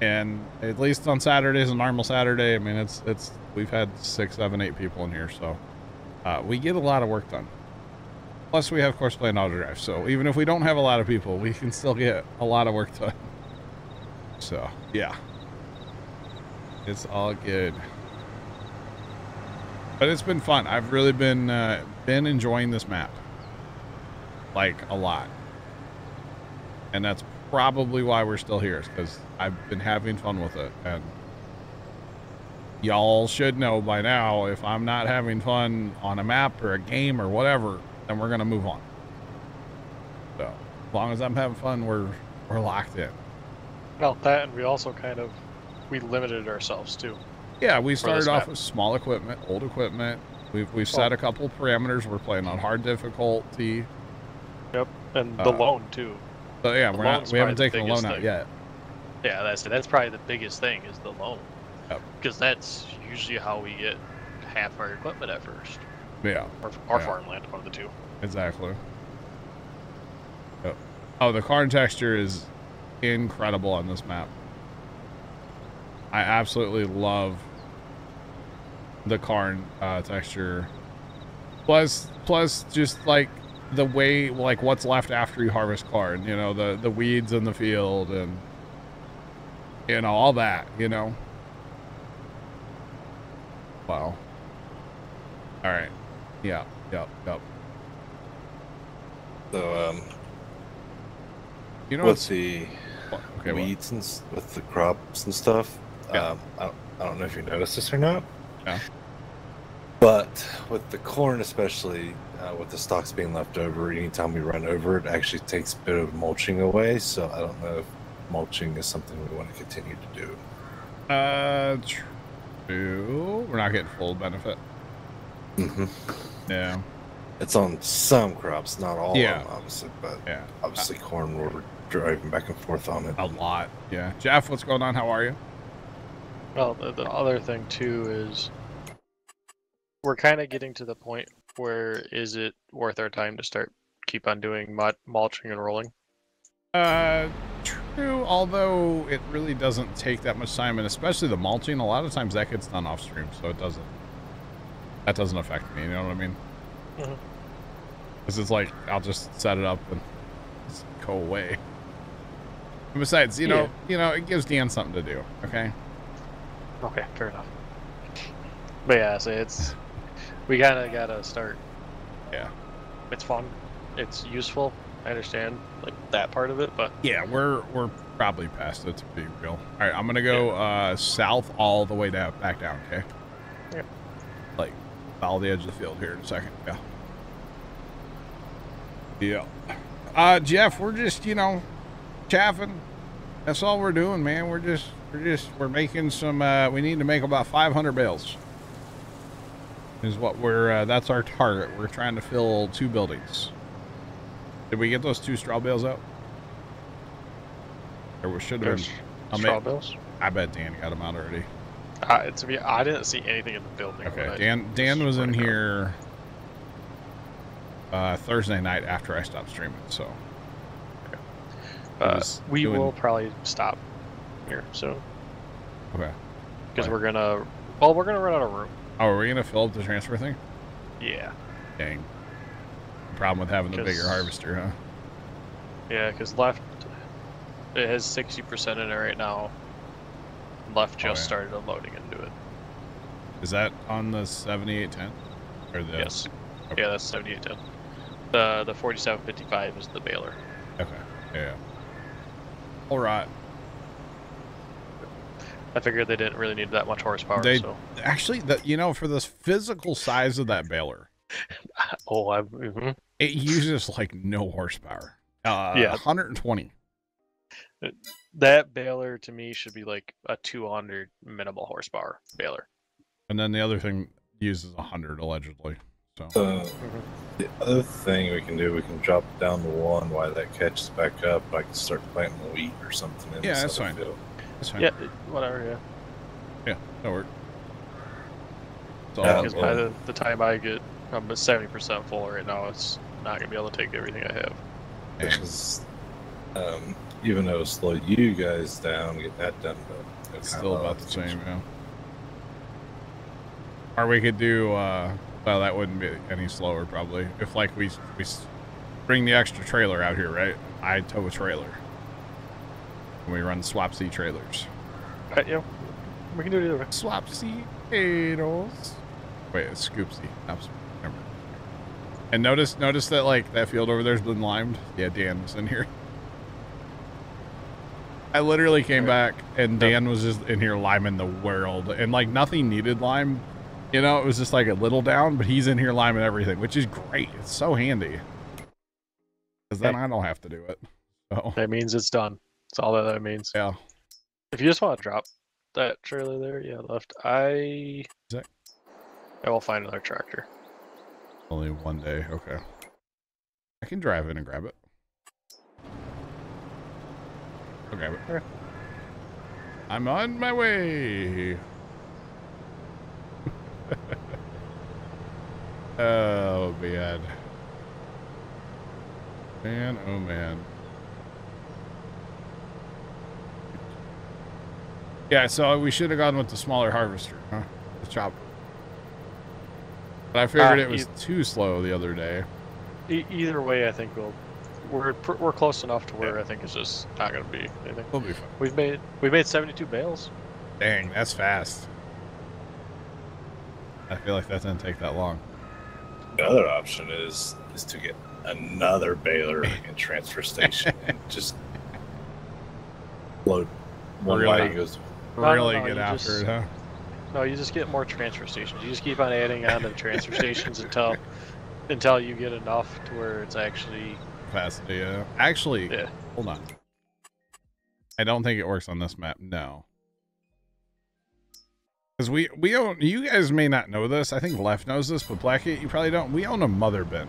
and at least on Saturdays and normal Saturday, I mean it's it's we've had six, seven, eight people in here, so uh, we get a lot of work done. Plus, we have course playing auto drive, so even if we don't have a lot of people, we can still get a lot of work done. So yeah, it's all good. But it's been fun. I've really been uh, been enjoying this map, like a lot, and that's probably why we're still here. Because I've been having fun with it, and y'all should know by now if I'm not having fun on a map or a game or whatever, then we're gonna move on. So as long as I'm having fun, we're we're locked in. Well, that and we also kind of we limited ourselves too. Yeah, we started off map. with small equipment, old equipment. We've we've set a couple parameters. We're playing on hard difficulty. Yep, and the Uh, loan too. So yeah, The we're not, we haven't the taken a loan biggest out yet. Yeah, that's that's probably the biggest thing is the loan. Yep. Because that's usually how we get half our equipment at first, Yeah, or, or Yeah. farmland, one of the two. exactly. Yep. Oh, the Karn texture is incredible on this map. I absolutely love the Karn uh, texture. Plus, plus just like the way, like what's left after you harvest Karn. You know, the the weeds in the field and you know all that. You know. Wow. All right. Yeah. Yep. Yep. So, um, You know what's the what- okay? weeds and with the crops and stuff, Yeah. um, I, don't, I don't know if you noticed this or not. Yeah. But with the corn, especially uh, with the stalks being left over, anytime we run over it, actually takes a bit of mulching away. So I don't know if mulching is something we want to continue to do. Uh, true. We're not getting full benefit. Mm-hmm. Yeah. It's on some crops, not all Yeah. of them, obviously, but Yeah. obviously corn we're driving back and forth on it. A lot. Yeah. Jeff, what's going on? How are you? Well, the, the other thing too is we're kind of getting to the point where is it worth our time to start keep on doing mul- mulching and rolling? Uh, true. Although it really doesn't take that much time, and especially the mulching, a lot of times that gets done off stream, so it doesn't. That doesn't affect me. You know what I mean? Because it's like I'll just set it up and just go away. And besides, you know, Yeah. you know, it gives Dan something to do. Okay. Okay, fair enough. But yeah, so it's we kind of gotta start. Yeah. It's fun. It's useful. I understand like that part of it, but Yeah, we're we're probably past it to be real. All right, I'm gonna go uh, south all the way down, back down. Okay. Yeah. Like follow the edge of the field here in a second. Yeah. Yeah. Uh, Jeff, we're just you know, chaffing. That's all we're doing, man. We're just we're just we're making some. Uh, we need to make about 500 bales. Is what we're. Uh, that's our target. We're trying to fill two buildings. Did we get those two straw bales out? Or we should have there's been. Straw bills. I bet Dan got them out already. Uh, to be, I didn't see anything in the building. Okay, Dan. Dan was in here uh, Thursday night after I stopped streaming. So Uh, we doing- will probably stop here soon okay. because we're gonna. Well, we're gonna run out of room. Oh, are we gonna fill up the transfer thing? Yeah, Dang. Problem with having the bigger harvester, huh? yeah, because left it has sixty percent in it right now. Left Oh, just yeah. started unloading into it. Is that on the 7810? Or the Yes. Okay. Yeah, that's seventy-eight ten. The the forty-seven fifty-five is the baler. Okay. Yeah. All right. I figured they didn't really need that much horsepower. They- so, Actually, that you know, for the physical size of that baler, <laughs> oh, I mhm. it uses like no horsepower. Uh, Yeah. 120. that baler to me should be like a 200 minimal horsepower baler. And then the other thing uses 100 allegedly. So So the other thing we can do, we can drop it down to one while that catches back up. I can start planting wheat or something in Yeah, that's fine. field. That's fine. Yeah, whatever. Yeah, yeah, that work. It's Yeah, because by the, the time I get, I'm at 70 percent full right now. It's not gonna be able to take everything I have. Because um, even though it'll slow you guys down, get that done, but It's still about the same, yeah. Or we could do, uh, well, that wouldn't be any slower probably. If like we we bring the extra trailer out here, right? I tow a trailer. And we run swapsy trailers. Right, yeah, we can do it either way. Swapsy potatoes. Wait, it's scoopsy. not sp- never. And notice, notice that like that field over there's been limed. Yeah, Dan was in here. I literally came back and Dan was just in here liming the world, and like nothing needed lime. You know, it was just like a little down, but he's in here liming everything, which is great. It's so handy because then I don't have to do it. So That means it's done. That's all that that means. yeah, If you just want to drop that trailer there, yeah, left. I. That- I will find another tractor. only one day. Okay, I can drive in and grab it. I'll grab it. Sure. I'm on my way. <laughs> oh man. Man, oh man. Yeah, so we should have gone with the smaller harvester, huh? The chopper. But I figured Uh, it was you- too slow the other day. E- either way, I think we'll. We're pr- we're close enough to where I think it's just not gonna be anything. We'll be fine. We've made we've made 72 bales. Dang, that's fast. I feel like that didn't take that long. The other option is is to get another baler <laughs> and transfer station and just load one Really? wagon goes. No, no, really no, get you after just- it, huh? No, you just get more transfer stations. You just keep on adding on to transfer stations until <laughs> until you get enough to where it's actually Capacity, yeah. Actually, Yeah. hold on. I don't think it works on this map. No. Because we, we own, you guys may not know this. I think Left knows this, but Black Cat, you probably don't. We own a mother bin.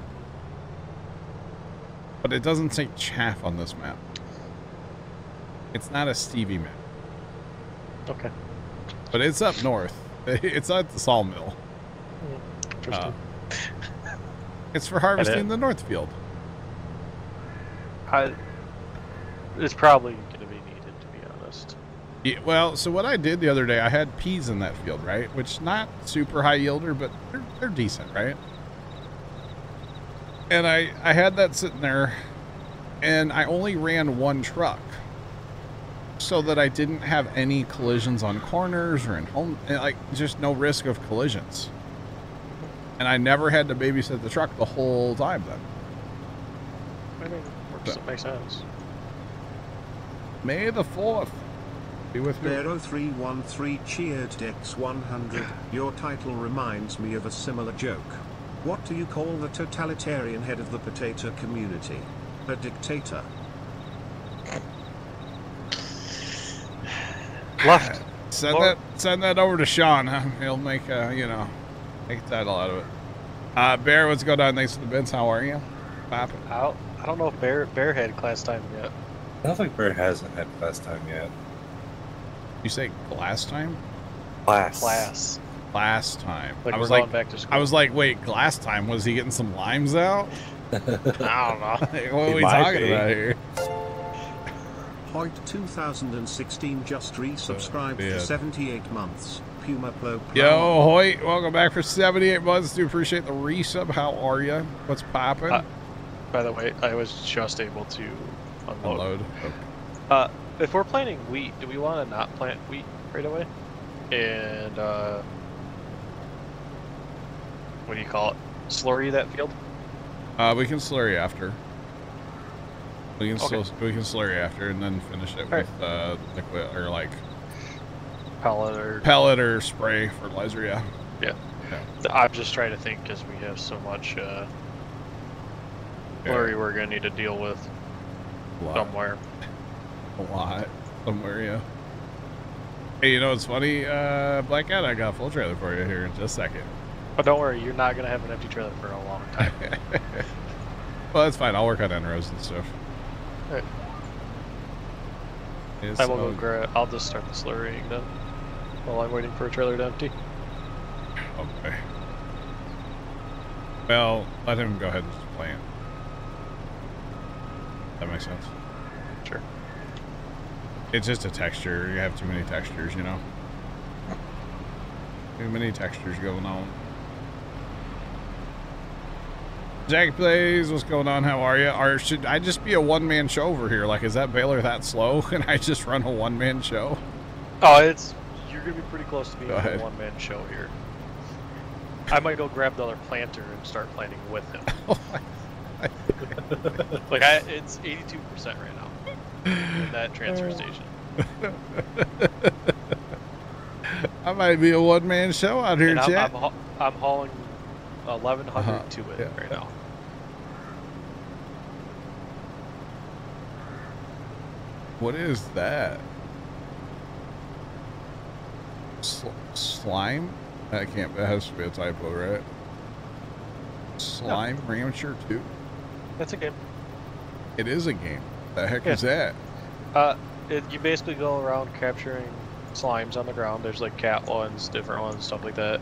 But it doesn't say chaff on this map. It's not a Stevie map. Okay. But it's up north. <laughs> It's at the sawmill. Hmm. Interesting. Uh, it's for harvesting it- the Northfield. I, it's probably going to be needed, to be honest. Yeah, well, so what I did the other day, I had peas in that field, right? Which not super high yielder, but they're, they're decent, right? And I I had that sitting there, and I only ran one truck, so that I didn't have any collisions on corners or in home, like just no risk of collisions. And I never had to babysit the truck the whole time. Then I mean, works, it makes sense. May the fourth be with you. Bero 313 cheered Dex 100. Your title reminds me of a similar joke. What do you call the totalitarian head of the potato community? A dictator. Left. Send Or- that send that over to Sean. Huh? He'll make uh you know make a title out of it. Uh Bear, what's going on? Thanks for the bits. How are you? Poppin'. I don't, I don't know if Bear Bear had class time yet. I don't think Bear hasn't had class time yet. You say glass time? Class. Class. Last time. Like I was like back to school. I was like, wait, glass time? Was he getting some limes out? <laughs> I don't know. Like, <laughs> what are we talking be. about here? Hoyt 2016 just resubscribed Yeah. for 78 months. Puma Plow Yo, Hoyt, welcome back for 78 months. Do appreciate the resub. How are you? What's popping? Uh, By the way, I was just able to unload. Unload. Uh, if we're planting wheat, do we want to not plant wheat right away? And uh, what do you call it? Slurry that field. Uh, we can slurry after. We can Okay. we can slurry after and then finish it Alright. with uh liquid or like pellet or Pellet or spray fertilizer, yeah. Yeah. I'm just trying to think because we have so much uh, worry we're gonna need to deal with somewhere. A lot. Somewhere, yeah. Hey, you know what's funny? Uh, Black Cat, I got a full trailer for you here in just a second. But don't worry, you're not gonna have an empty trailer for a long time. <laughs> well, that's fine. I'll work on enros and stuff. Alright. I will go grab. I'll just start the slurrying then, while I'm waiting for a trailer to empty. Okay. Well, let him go ahead and just play it. That makes sense. Sure. It's just a texture. You have too many textures, you know? Too many textures going on. Jack plays. What's going on? How are you? Or should I just be a one-man show over here? Like, is that baler that slow? <laughs> Can I just run a one-man show? Oh, it's you're gonna be pretty close to being a one man show here. I might go grab the other planter and start planting with him. <laughs> Oh <laughs> like I, it's 82 percent right now in that transfer station. I might be a one-man show out here, And I'm, Jack. I'm, I'm hauling 1100 Uh-huh, to it yeah. right now. What is that? Sl- slime? That can't. That has to be a typo, right? Slime Rancher 2. That's a game. It is a game. The heck Yeah. is that? Uh, it, you basically go around capturing slimes on the ground. There's like cat ones, different ones, stuff like that.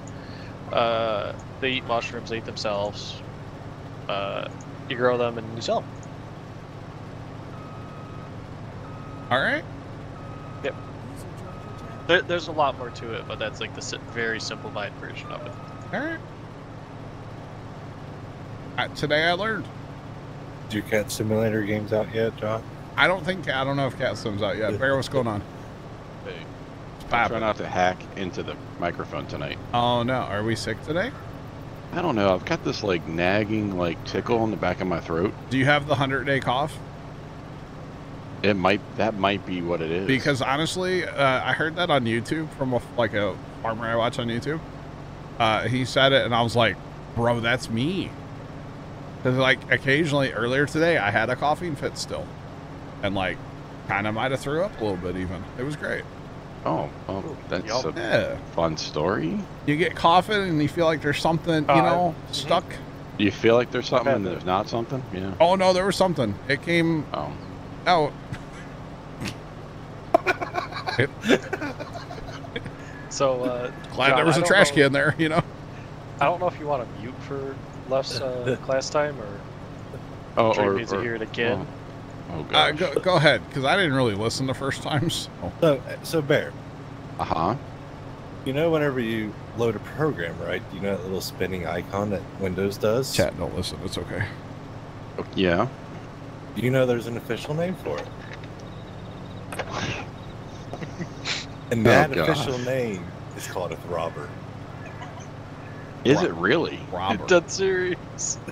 Uh, they eat mushrooms, they eat themselves. Uh, you grow them and you sell them. All right. There, there's a lot more to it, but that's like the very simplified version of it. All right. Uh, today I learned. Do your cat simulator games out yet, John? I don't think I don't know if Cat Slim's out yet. Bear, what's going on? Hey, It's I'm trying not to hack into the microphone tonight. Oh no, are we sick today? I don't know. I've got this like nagging like tickle in the back of my throat. Do you have the hundred day cough? It might that might be what it is. Because honestly, uh, I heard that on YouTube from a, like a farmer I watch on YouTube. Uh, he said it, and I was like, "Bro, that's me." Because like occasionally earlier today, I had a coughing fit still, and like kind of might have threw up a little bit. Even it was great. Oh, well, that's yup. a Yeah, fun story. you get coughing, and you feel like there's something, you Uh, know, stuck. You feel like there's something and there's not something? Yeah. Oh no, there was something. It came Oh, out. It- So, uh, glad John, there was a trash know- can there. You know. I don't know if you want to mute for less uh, <laughs> class time or oh, Drake or, needs to or- hear it again. Oh, oh Uh, go, go ahead, because I didn't really listen the first time. So. So, so Bear, Uh huh. you know, whenever you load a program, right? You know that little spinning icon that Windows does. Chat, don't listen. It's okay. Yeah. You know, there's an official name for it, <laughs> and Oh, that gosh. official name is called a throbber. Is it really? Robert. <laughs> Dead serious. <laughs>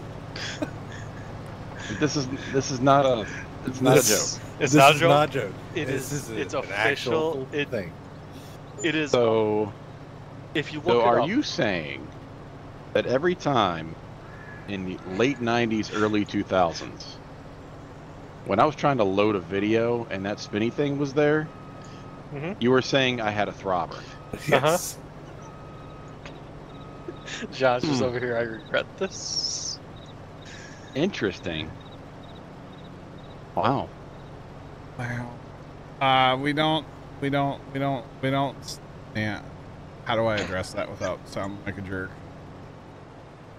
This is this is not a it's not a joke. It's not a joke. not a joke. It This is- a- it's an actual official. It- thing. It is. So if you look So are up, you saying that every time in the late 90s, early 2000s, when I was trying to load a video and that spinny thing was there, Mhm. you were saying I had a throbber? Yes. <laughs> John's just Hmm. over here. I regret this. Interesting. Wow. Wow. Uh, we don't, we don't, we don't, we don't. Yeah. How do I address that without sounding like a jerk?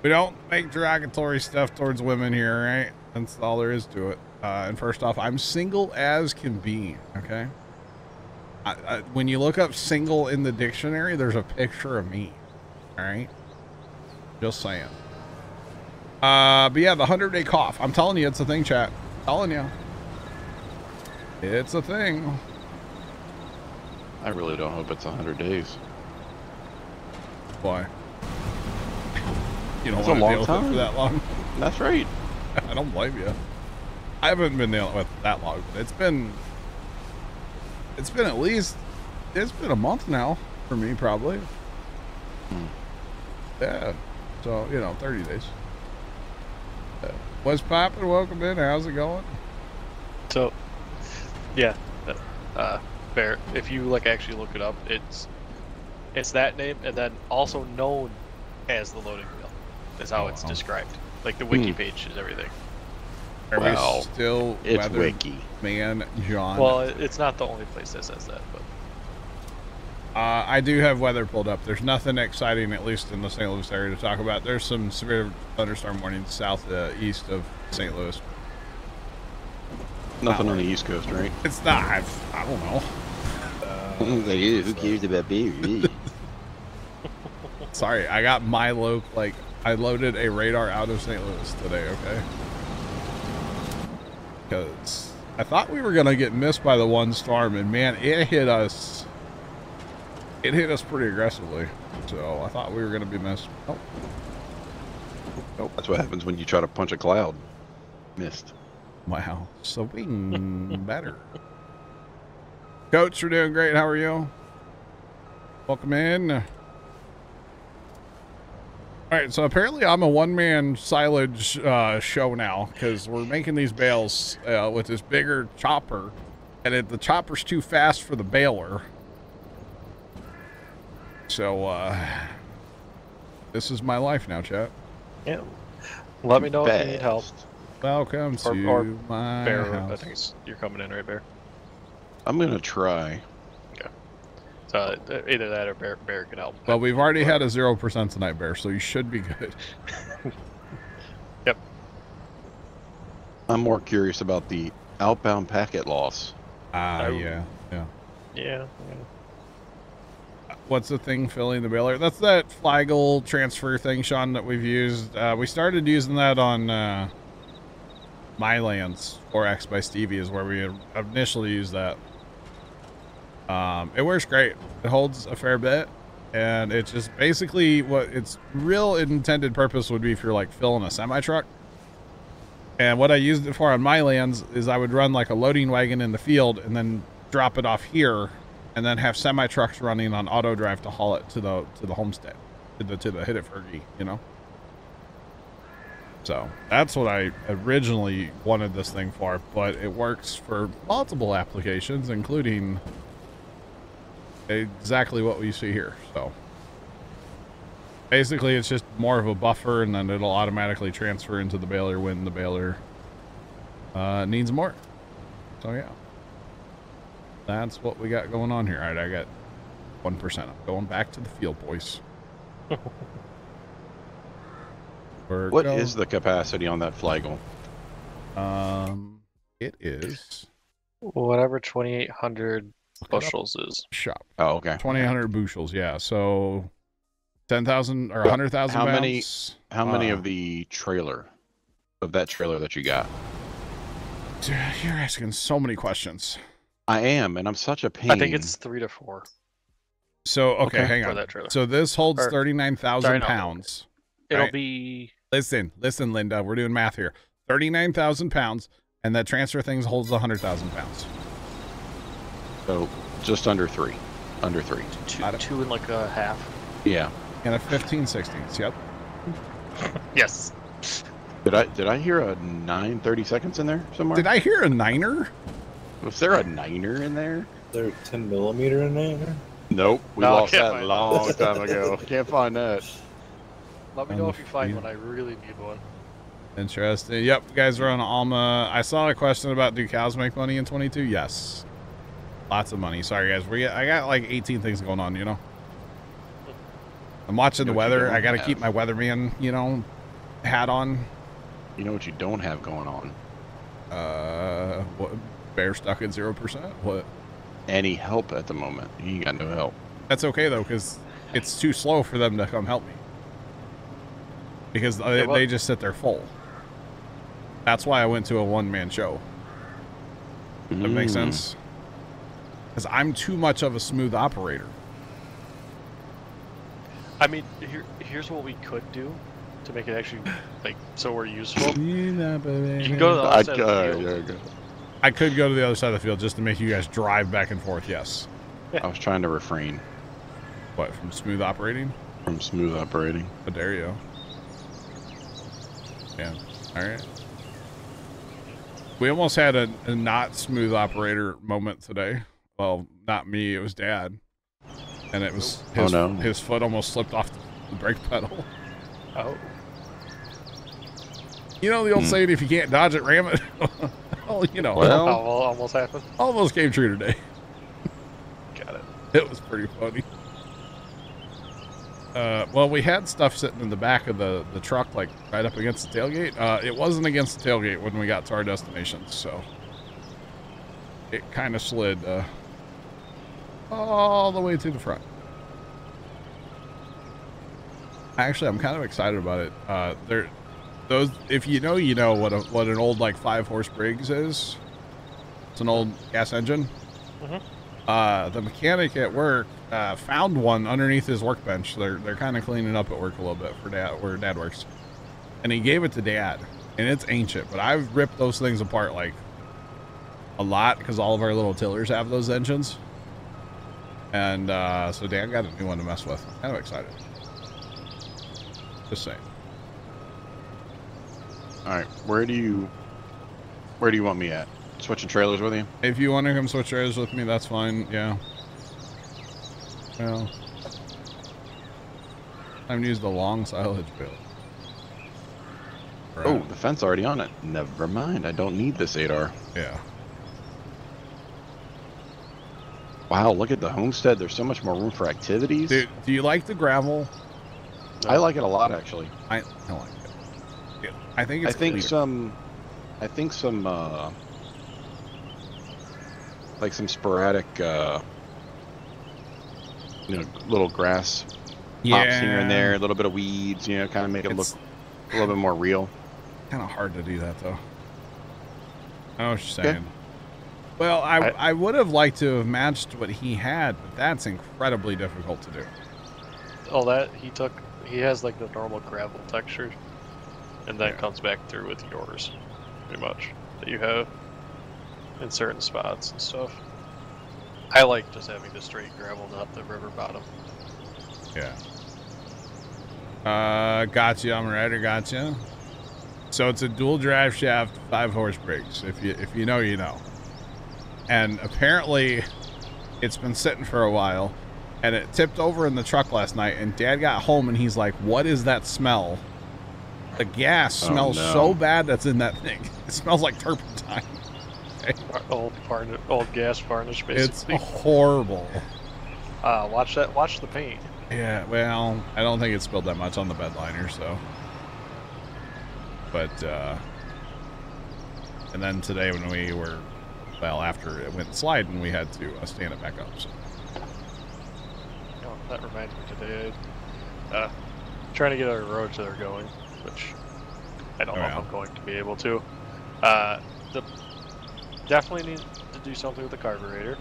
We don't make derogatory stuff towards women here, right? That's all there is to it. Uh, and first off, I'm single as can be. Okay. I, I, when you look up "single" in the dictionary, there's a picture of me. All right. Just saying. Uh, but yeah, the hundred day cough. I'm telling you, it's a thing, chat. telling you. It's a thing. I really don't hope it's 100 days. Why? You don't That's a to long deal with it for that long. That's right. <laughs> I don't blame you. I haven't been dealing with that long, but it's been it's been at least it's been a month now for me, probably. Hmm. Yeah. So you know, thirty days. Uh, what's poppin'? Welcome in. How's it going? So, yeah, uh, uh, Bear. If you like actually look it up, it's it's that name, and then also known as the loading wheel. Is how Oh, it's wow. described. Like the wiki Hmm. page is everything. Are Wow. we still It's weather wiki. man, John? Well, it's not the only place that says that, but Uh, I do have weather pulled up. There's nothing exciting, at least in the St. Louis area, to talk about. There's some severe thunderstorm warnings south uh, east of St. Louis. Nothing on the East Coast, right? It's not. I've, I don't know. Uh, who cares about baby? <laughs> Sorry, I got my loc like I loaded a radar out of St. Louis today. Okay, because I thought we were gonna get missed by the one storm, and man, it hit us. It hit us pretty aggressively, so I thought we were gonna be missed. Oh, That's what happens when you try to punch a cloud. Missed. Wow, swing better. Coach, we're doing great. How are you? Welcome in. All right, so apparently I'm a one-man silage uh, show now because we're making these bales uh, with this bigger chopper, and it, the chopper's too fast for the baler. So uh, this is my life now, chat. yeah. Let me know if you need help. Fast. Welcome Or- to or my Bear, I think it's, you're coming in, right, Bear? I'm gonna try. So uh, either that or Bear, Bear can help. Well, we've already had a zero percent tonight, Bear, so you should be good. <laughs> Yep. I'm more curious about the outbound packet loss. Ah, Oh. yeah, yeah. Yeah. what's the thing filling the baler? That's that Fliegl transfer thing, Sean, that we've used. Uh, we started using that on uh, Mylands 4X by Stevie is where we initially used that. Um, it works great. It holds a fair bit, and it's just basically what its real intended purpose would be if you're like filling a semi truck. And what I used it for on my lands is I would run like a loading wagon in the field and then drop it off here and then have semi trucks running on auto drive to haul it to the to the homestead, to the to the hit it fergie, you know. So that's what I originally wanted this thing for, but it works for multiple applications, including exactly what we see here. So basically, it's just more of a buffer, and then it'll automatically transfer into the baler when the baler uh, needs more. So yeah. That's what we got going on here. All right, I got 1%. I'm going back to the field, boys. <laughs> We're What go- is the capacity on that Fliegl? Um, it is Whatever 2,800 look it up. bushels is. shop. Oh, okay. 2,800 bushels, yeah. So 10,000 or But 100,000 how pounds. many- How many Uh, of the trailer, of that trailer that you got? Dude, You're asking so many questions. I am, and I'm such a pain. I think it's three to four So, okay, Okay. hang for on. that trailer. So this holds Or- 39,000 sorry, no. pounds. It'll right. be Listen, listen, Linda. We're doing math here. 39,000 pounds, and that transfer thing holds 100,000 pounds. so just under three, under three. two, Got two and like a half. Yeah. And a 15 16s. Yep. <laughs> Yes. Did I did I hear a nine thirty seconds in there somewhere? Did I hear a niner? Was there a niner in there? There 10 millimeter in there? Nope. We No, lost that a that. long time ago. <laughs> Can't find that. Let me know if you find one. I really need one. Interesting. Yep, you guys are on Alma. I saw a question about do cows make money in 22? Yes. Lots of money. Sorry, guys. We I got like 18 things going on, you know? <laughs> I'm watching You the know what you weather. I got to keep my weatherman, you know, hat on. You know what you don't have going on? Uh, what, bear stuck at 0%? What? Any help at the moment? You ain't got no help. That's okay, though, because it's too slow for them to come help me. Because they, well- they just sit there full. That's why I went to a one man show. That makes Mm. sense. Because I'm too much of a smooth operator. I mean, here, here's what we could do to make it actually like so we're useful. <laughs> You can go to the I, other side uh, of the field. yeah, go- I could go to the other side of the field just to make you guys drive back and forth. Yes. I was trying to refrain What from smooth operating? from smooth operating. How dare you? Yeah. All right. We almost had a, a not smooth operator moment today. Well, not me. It was Dad, and it was Oh, his, no. his foot almost slipped off the brake pedal. <laughs> Oh, You know the old Hmm. saying, if you can't dodge it, ram it. <laughs> well, you know, Well- oh, well, almost happened. almost came true today. Got it. It was pretty funny. Uh, well, we had stuff sitting in the back of the, the truck, like right up against the tailgate. Uh, it wasn't against the tailgate when we got to our destination, so it kind of slid uh, all the way to the front. Actually, I'm kind of excited about it. Uh, there, those if you know, you know what a, what an old like five horse Briggs is. It's an old gas engine. Mhm. Uh, the mechanic at work uh, found one underneath his workbench. They're they're kind of cleaning up at work a little bit for dad where dad works, and he gave it to dad. And it's ancient, but I've ripped those things apart like a lot because all of our little tillers have those engines. And uh, so Dan got a new one to mess with. I'm kind of excited. Just saying. All right, where do you where do you want me at? Switching trailers with you? If you want to come switch trailers with me, that's fine. Yeah. Well, I'm used the long silage build. Oh, the fence already on it. Never mind. I don't need this 8R. yeah. Wow, look at the homestead. There's so much more room for activities. Do, do you like the gravel? I like it a lot actually. I, I like it. Yeah, I think I think clear. some I think some uh like some sporadic uh you know little grass pops here and there, a little bit of weeds, you know, kind of make it look a little bit more real. kind of hard to do that though. I know what you're Okay. saying. Well, I, I I- would have liked to have matched what he had, but that's incredibly difficult to do. Oh, that he took. He has like the normal gravel texture, and then Yeah. comes back through with yours, pretty much that you have in certain spots and stuff. I like just having the straight gravel, not the river bottom. Yeah. Uh, gotcha. I'm right. I gotcha. So it's a dual drive shaft, five horse brakes. If you if you know, you know. And apparently, it's been sitting for a while, and it tipped over in the truck last night. And Dad got home and he's like, "What is that smell?" The gas Oh, smells no. so bad that's in that thing. <laughs> It smells like turpentine. <laughs> Old varnish, old gas varnish, basically. It's horrible. Uh, watch that. Watch the paint. Yeah, well, I don't think it spilled that much on the bed liner, so. But, uh. And then today when we were, well, after it went sliding, we had to uh, stand it back up. So. Oh, that reminds me today. Uh, trying to get our roads that are going, which I don't Oh, know yeah. if I'm going to be able to. Uh, the definitely need to do something with the carburetor.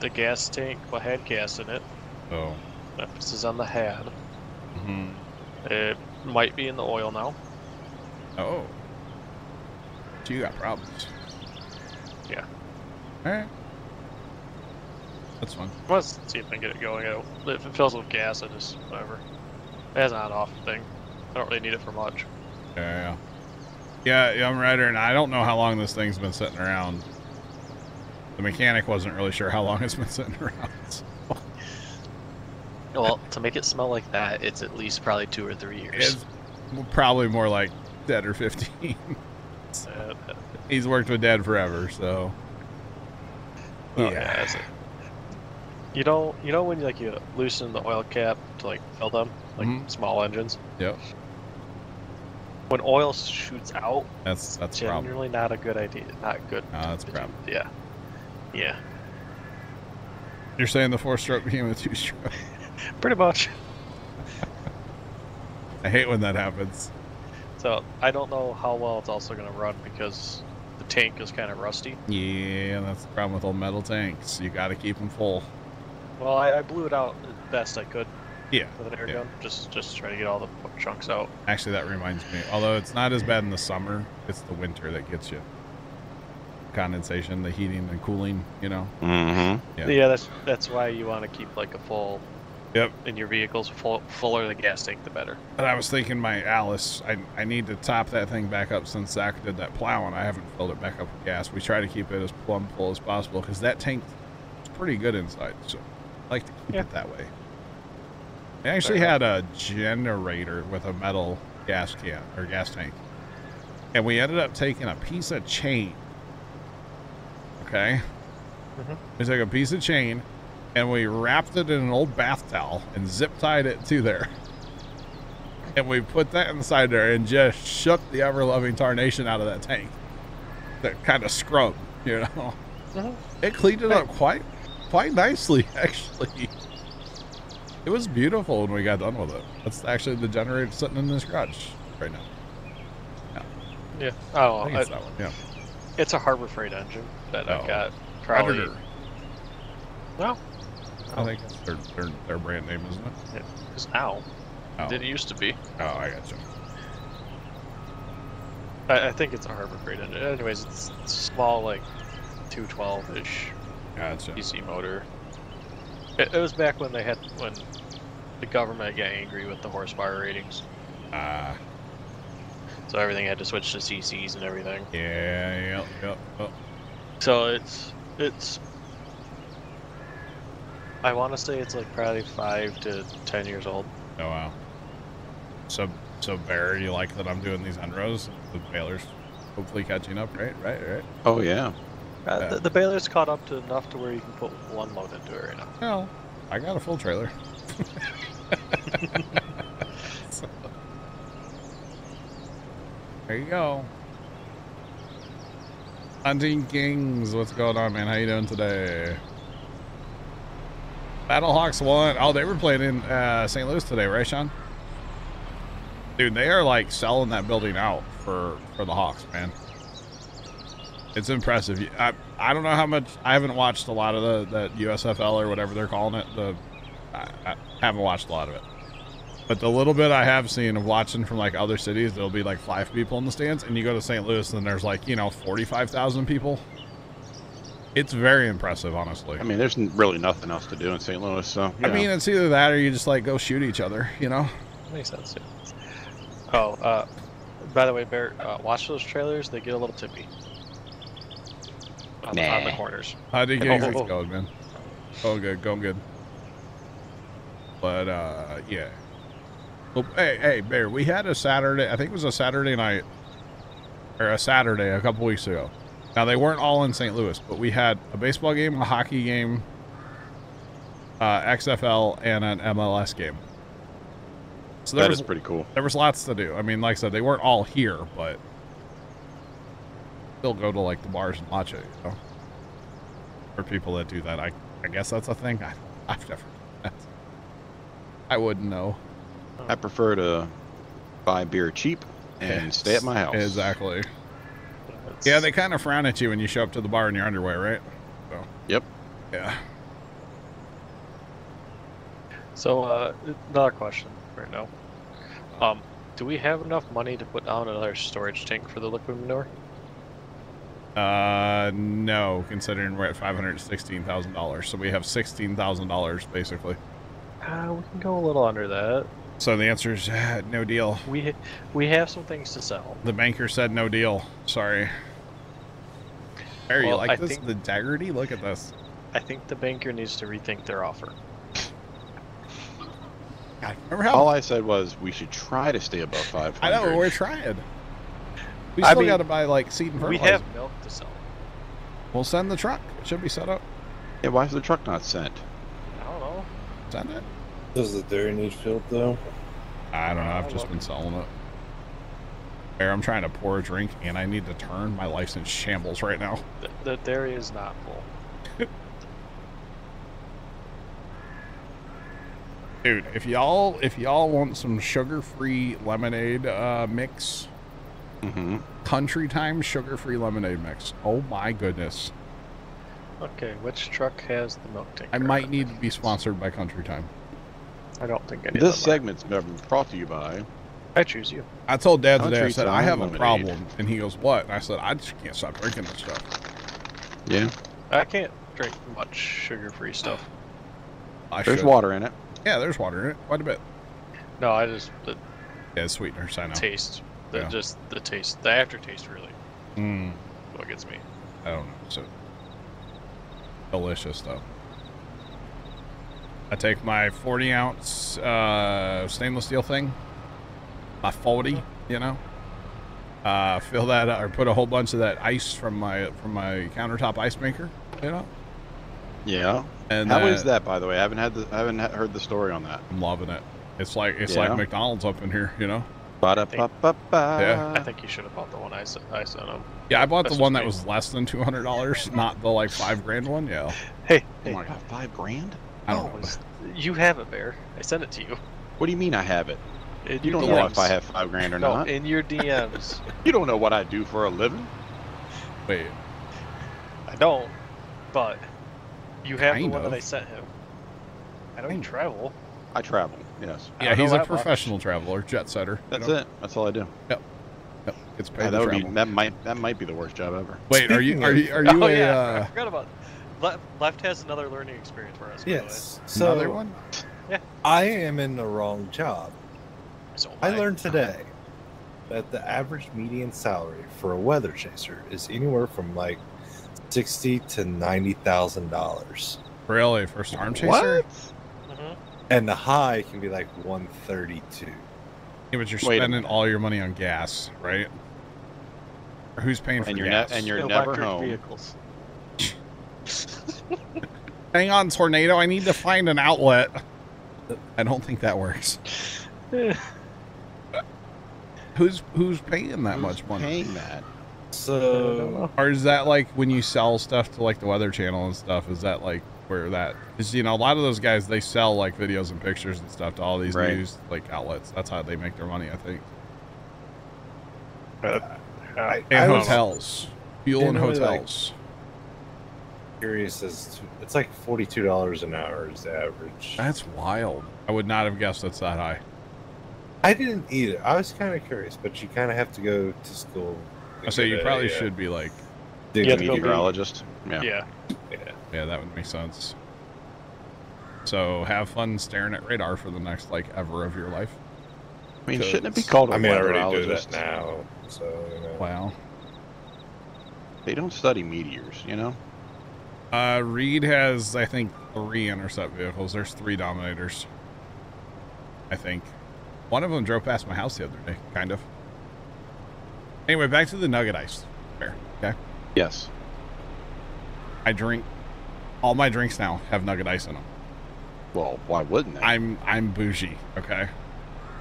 The gas tank well, had gas in it. Oh. Emphasis on the had. hmm It might be in the oil now. Oh. So you got problems. Yeah. Alright. That's fine. Let's see if I can get it going. If it fills with gas, I just whatever. It's not an off thing. I don't really need it for much. Yeah, yeah. Yeah, I'm rider, and I don't know how long this thing's been sitting around. The mechanic wasn't really sure how long it's been <laughs> sitting around. so- Well, to make it smell like that, it's at least probably two or three years. It's probably more like 10 or 15. <laughs> Uh, He's worked with Dad forever, so. Oh, yeah, it. You know, you know when you, like you loosen the oil cap to like fill them, like Mhm. small engines. Yep. When oil shoots out, That's that's a problem. generally not a good idea. Not good. No, that's problem. Yeah. Yeah. You're saying the four stroke became a two stroke. <laughs> Pretty much. I hate when that happens. So I don't know how well it's also going to run because the tank is kind of rusty. Yeah, that's the problem with old metal tanks. You got to keep them full. Well, I, I blew it out as best I could Yeah. with an air Yeah. gun, just just to try to get all the chunks out. Actually, that reminds me. Although it's not as bad in the summer, it's the winter that gets you. condensation, the heating and cooling. You know. Mm-hmm. Yeah. Yeah, that's that's why you want to keep like a full. Yep. In your vehicles, full, fuller the gas tank, the better. But I was thinking my Allis, I, I need to top that thing back up since Zach did that plow and I haven't filled it back up with gas. We try to keep it as plumb full as possible because that tank is pretty good inside. So I like to keep Yeah. it that way. I actually had a generator with a metal gas can or gas tank. And we ended up taking a piece of chain. Okay? Mhm. We took a piece of chain and we wrapped it in an old bath towel and zip tied it to there. And we put that inside there and just shook the ever loving tarnation out of that tank. That kind of scrub, you know. Mhm. It cleaned it up quite quite nicely <laughs> actually. It was beautiful when we got done with it. That's actually the generator sitting in this garage right now. Yeah. Yeah. Oh, I think I- it's that one. Yeah. it's a Harbor Freight engine that Oh. I got. Probably. Predator. No, I think that's their, their their brand name, isn't it? it's now. Oh, Didn't used to be. oh I got you. I, I think it's a Harbor Freight engine. Anyways, it's, it's small, like 212-ish Gotcha. CC motor. It, it was back when they had when the government got angry with the horsepower ratings, Ah, so everything had to switch to CCs and everything. yeah, yep, yep. Oh, So it's it's. I want to say it's like probably five to ten years old. oh wow. So so Bear, you like that I'm doing these enros? The baler's hopefully catching up, right? Right, right. Oh yeah. Uh, Yeah. the, the baler's caught up to enough to where you can put one load into it right now. Well, I got a full trailer. So, <laughs> there you go. Hunting Kings, what's going on, man? How you doing today? Battlehawks won. Oh, they were playing in uh, St. Louis today, right, Sean? Dude, they are like selling that building out for for the Hawks, man. It's impressive. I I don't know how much. I haven't watched a lot of the that USFL or whatever they're calling it. The I, I haven't watched a lot of it, but the little bit I have seen of watching from like other cities, there'll be like five people in the stands, and you go to St. Louis and there's like you know forty five thousand people. It's very impressive, honestly. I mean, there's really nothing else to do in St. Louis, so. I yeah. mean, it's either that or you just like go shoot each other, you know? Makes sense. Yeah. Oh, uh, by the way, Bear, uh, watch those trailers. They get a little tippy on, the, on the Nah. corners. How do you Oh, get oh, things <laughs> oh. <laughs> going, man? Oh, good, going good. But uh, yeah. Well, hey, hey, Bear, we had a Saturday. I think it was a Saturday night or a Saturday a couple weeks ago. Now they weren't all in St. Louis, but we had a baseball game, a hockey game, uh, XFL, and an MLS game. So there that was is pretty cool. there was lots to do. I mean, like I said, they weren't all here, but still go to like the bars and watch it. You know, for people that do that, I I guess that's a thing. <laughs> I, I've never. done that. I wouldn't know. I prefer to buy beer cheap and stay at my house. Exactly. It's- Yeah, they kind of frown at you when you show up to the bar in your underwear, right? So. Yep. Yeah. So, uh, another question right now. Um, do we have enough money to put down another storage tank for the liquid manure? Uh, no, considering we're at five hundred sixteen thousand dollars, so we have sixteen thousand dollars basically. Uh, we can go a little under that. So the answer is uh, no deal. We ha- we have some things to sell. The banker said no deal. Sorry. Harry, you like I this? think- The integrity? Look at this. I think the banker needs to rethink their offer. God, remember how All I said was we should try to stay above 500. I know we're trying. We I still mean, got to buy like seed and fertilizer. We have milk to sell. We'll send the truck. It should be set up. Yeah, why is the truck not sent? I don't know. Send it. Does the dairy need filled though? I don't know. I've I'll just look. been selling it. Here, I'm trying to pour a drink and I need to turn. My life's in shambles right now. The, the dairy is not full. Dude, if y'all if y'all want some sugar-free lemonade uh, mix, Mm-hmm. country time sugar-free lemonade mix. Oh my goodness. Okay, which truck has the milk tank? I might need to be sponsored by Country Time. I don't think any This of them segment's been brought to you by. I choose you. I told Dad today, I said, I Time have a problem. And he goes, What? And I said, I just can't stop drinking this stuff. Yeah, I can't drink much sugar-free stuff. I there's should. water in it. Yeah, there's water in it. Quite a bit. No, I just the Yeah, it's sweeteners. I know. taste, the Yeah. just the taste, the aftertaste really Mm, what gets me. I don't know. So delicious though. I take my 40 ounce uh, stainless steel thing, my 40, you know. Uh, fill that up, or put a whole bunch of that ice from my from my countertop ice maker, you know. Yeah. And How uh, is that, by the way? I haven't had the I haven't heard the story on that. I'm loving it. It's like it's Yeah. like McDonald's up in here, you know. Ba-da-ba-ba-ba. Yeah. I think you should have bought the one I sent. I sent him. Yeah, I bought the one that me. was less than two hundred dollars, not the like five grand one. Yeah, Hey, Oh hey, my god, five grand? I don't oh, know. you have it, Bear. I sent it to you. What do you mean I have it? In You don't know if I have five grand or no, not. in your DMs. <laughs> You don't know what I do for a living. Wait, I don't, but you have Kind the one of. that I sent him. I don't Kind travel. I travel. Yes. Yeah, he's a that much. professional traveler, jet setter. you That's know? it. That's all I do. Yep, gets paid Yeah, that would be travel. that might that might be the worst job ever. Wait, are you are you are you <laughs> oh a yeah, uh, I forgot about. Left, left has another learning experience for us. by the way. Yes. So another one? Yeah. I am in the wrong job. So I learned today that the average median salary for a weather chaser is anywhere from like sixty to ninety thousand dollars, Really, for storm chaser? What? And the high can be like one thirty-two. Yeah, but you're Wait spending all your money on gas, right? Or who's paying for And you're gas? ne- and you're never home. Vehicles. <laughs> Hang on, tornado. I need to find an outlet. I don't think that works. <laughs> Who's who's paying that Who's much money? Paying that. So Or is that like when you sell stuff to like the Weather Channel and stuff? Is that like where that? Because you know a lot of those guys they sell like videos and pictures and stuff to all these Right. news like outlets. That's how they make their money, I think. I, And I was hotels, fuel and didn't like- hotels. curious as to it's like forty-two dollars an hour is the average. That's wild. I would not have guessed that's that high. I didn't either. I was kind of curious, but you kind of have to go to school. I say you get a, probably uh, should be like, dig Yeah, to go Meteorologist. Yeah. Yeah. Yeah. Yeah, that would make sense. So have fun staring at radar for the next like ever of your life. I mean, shouldn't it be Because- called a I mean, I already do weatherologist? that now. So you know. Wow. They don't study meteors, you know. Uh, Reed has, I think, three intercept vehicles. There's three Dominators. I think. One of them drove past my house the other day, kind of. Anyway, back to the nugget ice. Fair. Okay. Yes. I drink. All my drinks now have nugget ice in them. Well, why wouldn't they? I'm I'm bougie. Okay.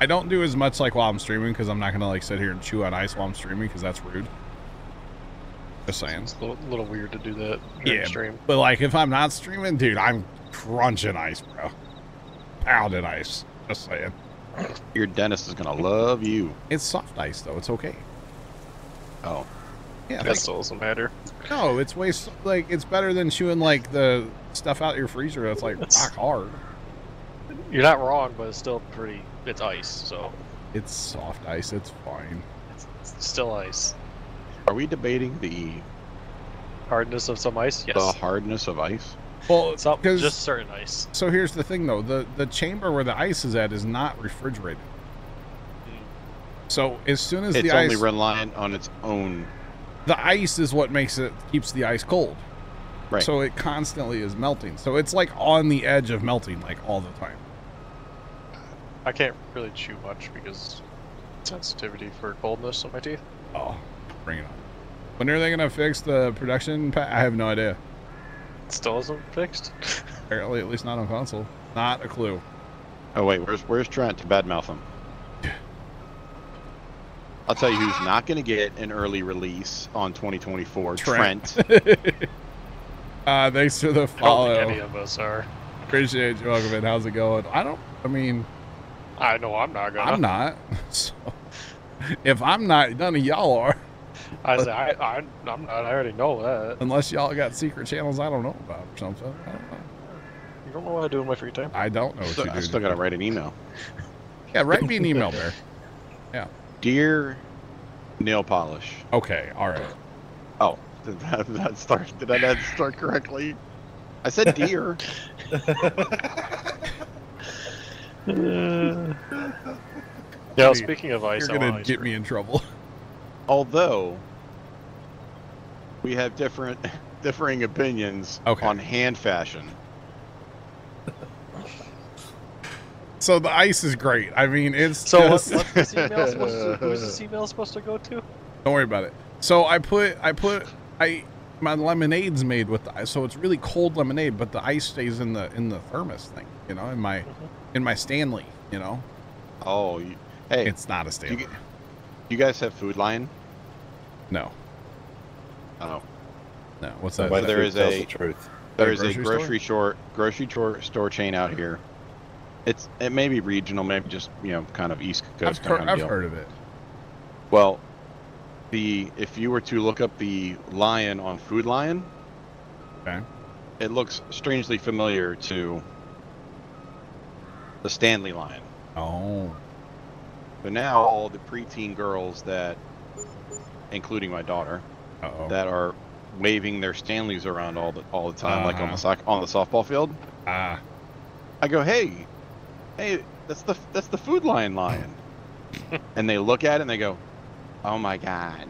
I don't do as much like while I'm streaming because I'm not gonna like sit here and chew on ice while I'm streaming because that's rude. Just saying. It's a little, little weird to do that during Yeah, stream. But like if I'm not streaming, dude, I'm crunching ice, bro. Pounding ice. Just saying. Your dentist is gonna love you. It's soft ice though. It's okay. Oh, Yeah. That like- still doesn't matter. No, oh, it's way s- like it's better than chewing like the stuff out your freezer that's like It's- rock hard. You're not wrong, but it's still pretty. It's ice, so It's soft ice. It's fine. it's, it's still ice. are we debating the Hardness of some ice, yes. the hardness of ice? Well, Some, because just certain ice. so here's the thing though the the chamber where the ice is at is not refrigerated. Hmm. So as soon as It's the only reliant on its own. The ice is what makes it keeps the ice cold. Right. So it constantly is melting. So it's like on the edge of melting like all the time. I can't really chew much because sensitivity for coldness on my teeth. Oh, bring it on. When are they gonna fix the production? Pa- I have no idea. It still isn't fixed. <laughs> Apparently, at least not on console. Not a clue. Oh wait, where's where's Trent to badmouth him? I'll tell you who's not going to get an early release on 2024. Trent. Trent. <laughs> Uh, thanks for the I don't think follow. any of us are. Appreciate you. Welcome in. How's it going? I don't. I mean, I know I'm not gonna. I'm not. <laughs> So, if I'm not, none of y'all are. I say I, I, I'm not. I already know that. Unless y'all got secret channels I don't know about or something. I don't know. You don't know what I do in my free time. I don't know what Still, you I still got to write an email. <laughs> Yeah, write me an email there. Dear nail polish. Okay. All right. Oh, <laughs> Did that, did that start? Did that start correctly? I said deer. <laughs> Yeah, speaking of ice, You're I gonna ice get cream. me in trouble. <laughs> Although we have different, differing opinions Okay. on hand fashion. So the ice is great. I mean, it's So what, just, what's this email <laughs> supposed to? Who's this email supposed to go to? don't worry about it. So I put I put I my lemonade's made with the ice, so it's really cold lemonade, but the ice stays in the in the thermos thing, you know, in my mm-hmm. in my Stanley, you know. Oh, you, hey, It's not a Stanley. get- you guys have Food Lion? No, Oh, no. What's that? My there food is tells a- the truth. there is grocery a store? grocery store grocery store store chain out here. It's it may be regional, maybe just you know kind of East I've, Coast heard, kind of I've heard of it. Well, the if you were to look up the lion on Food Lion, Okay. it looks strangely familiar to the Stanley lion. Oh, But now all the preteen girls that, including my daughter, uh oh. that are waving their Stanleys around all the all the time, like on Uh-huh. the soc- on the softball field, Ah, I go, hey, hey, that's the that's the Food Lion lion, <laughs> and they look at it and they go, oh my god,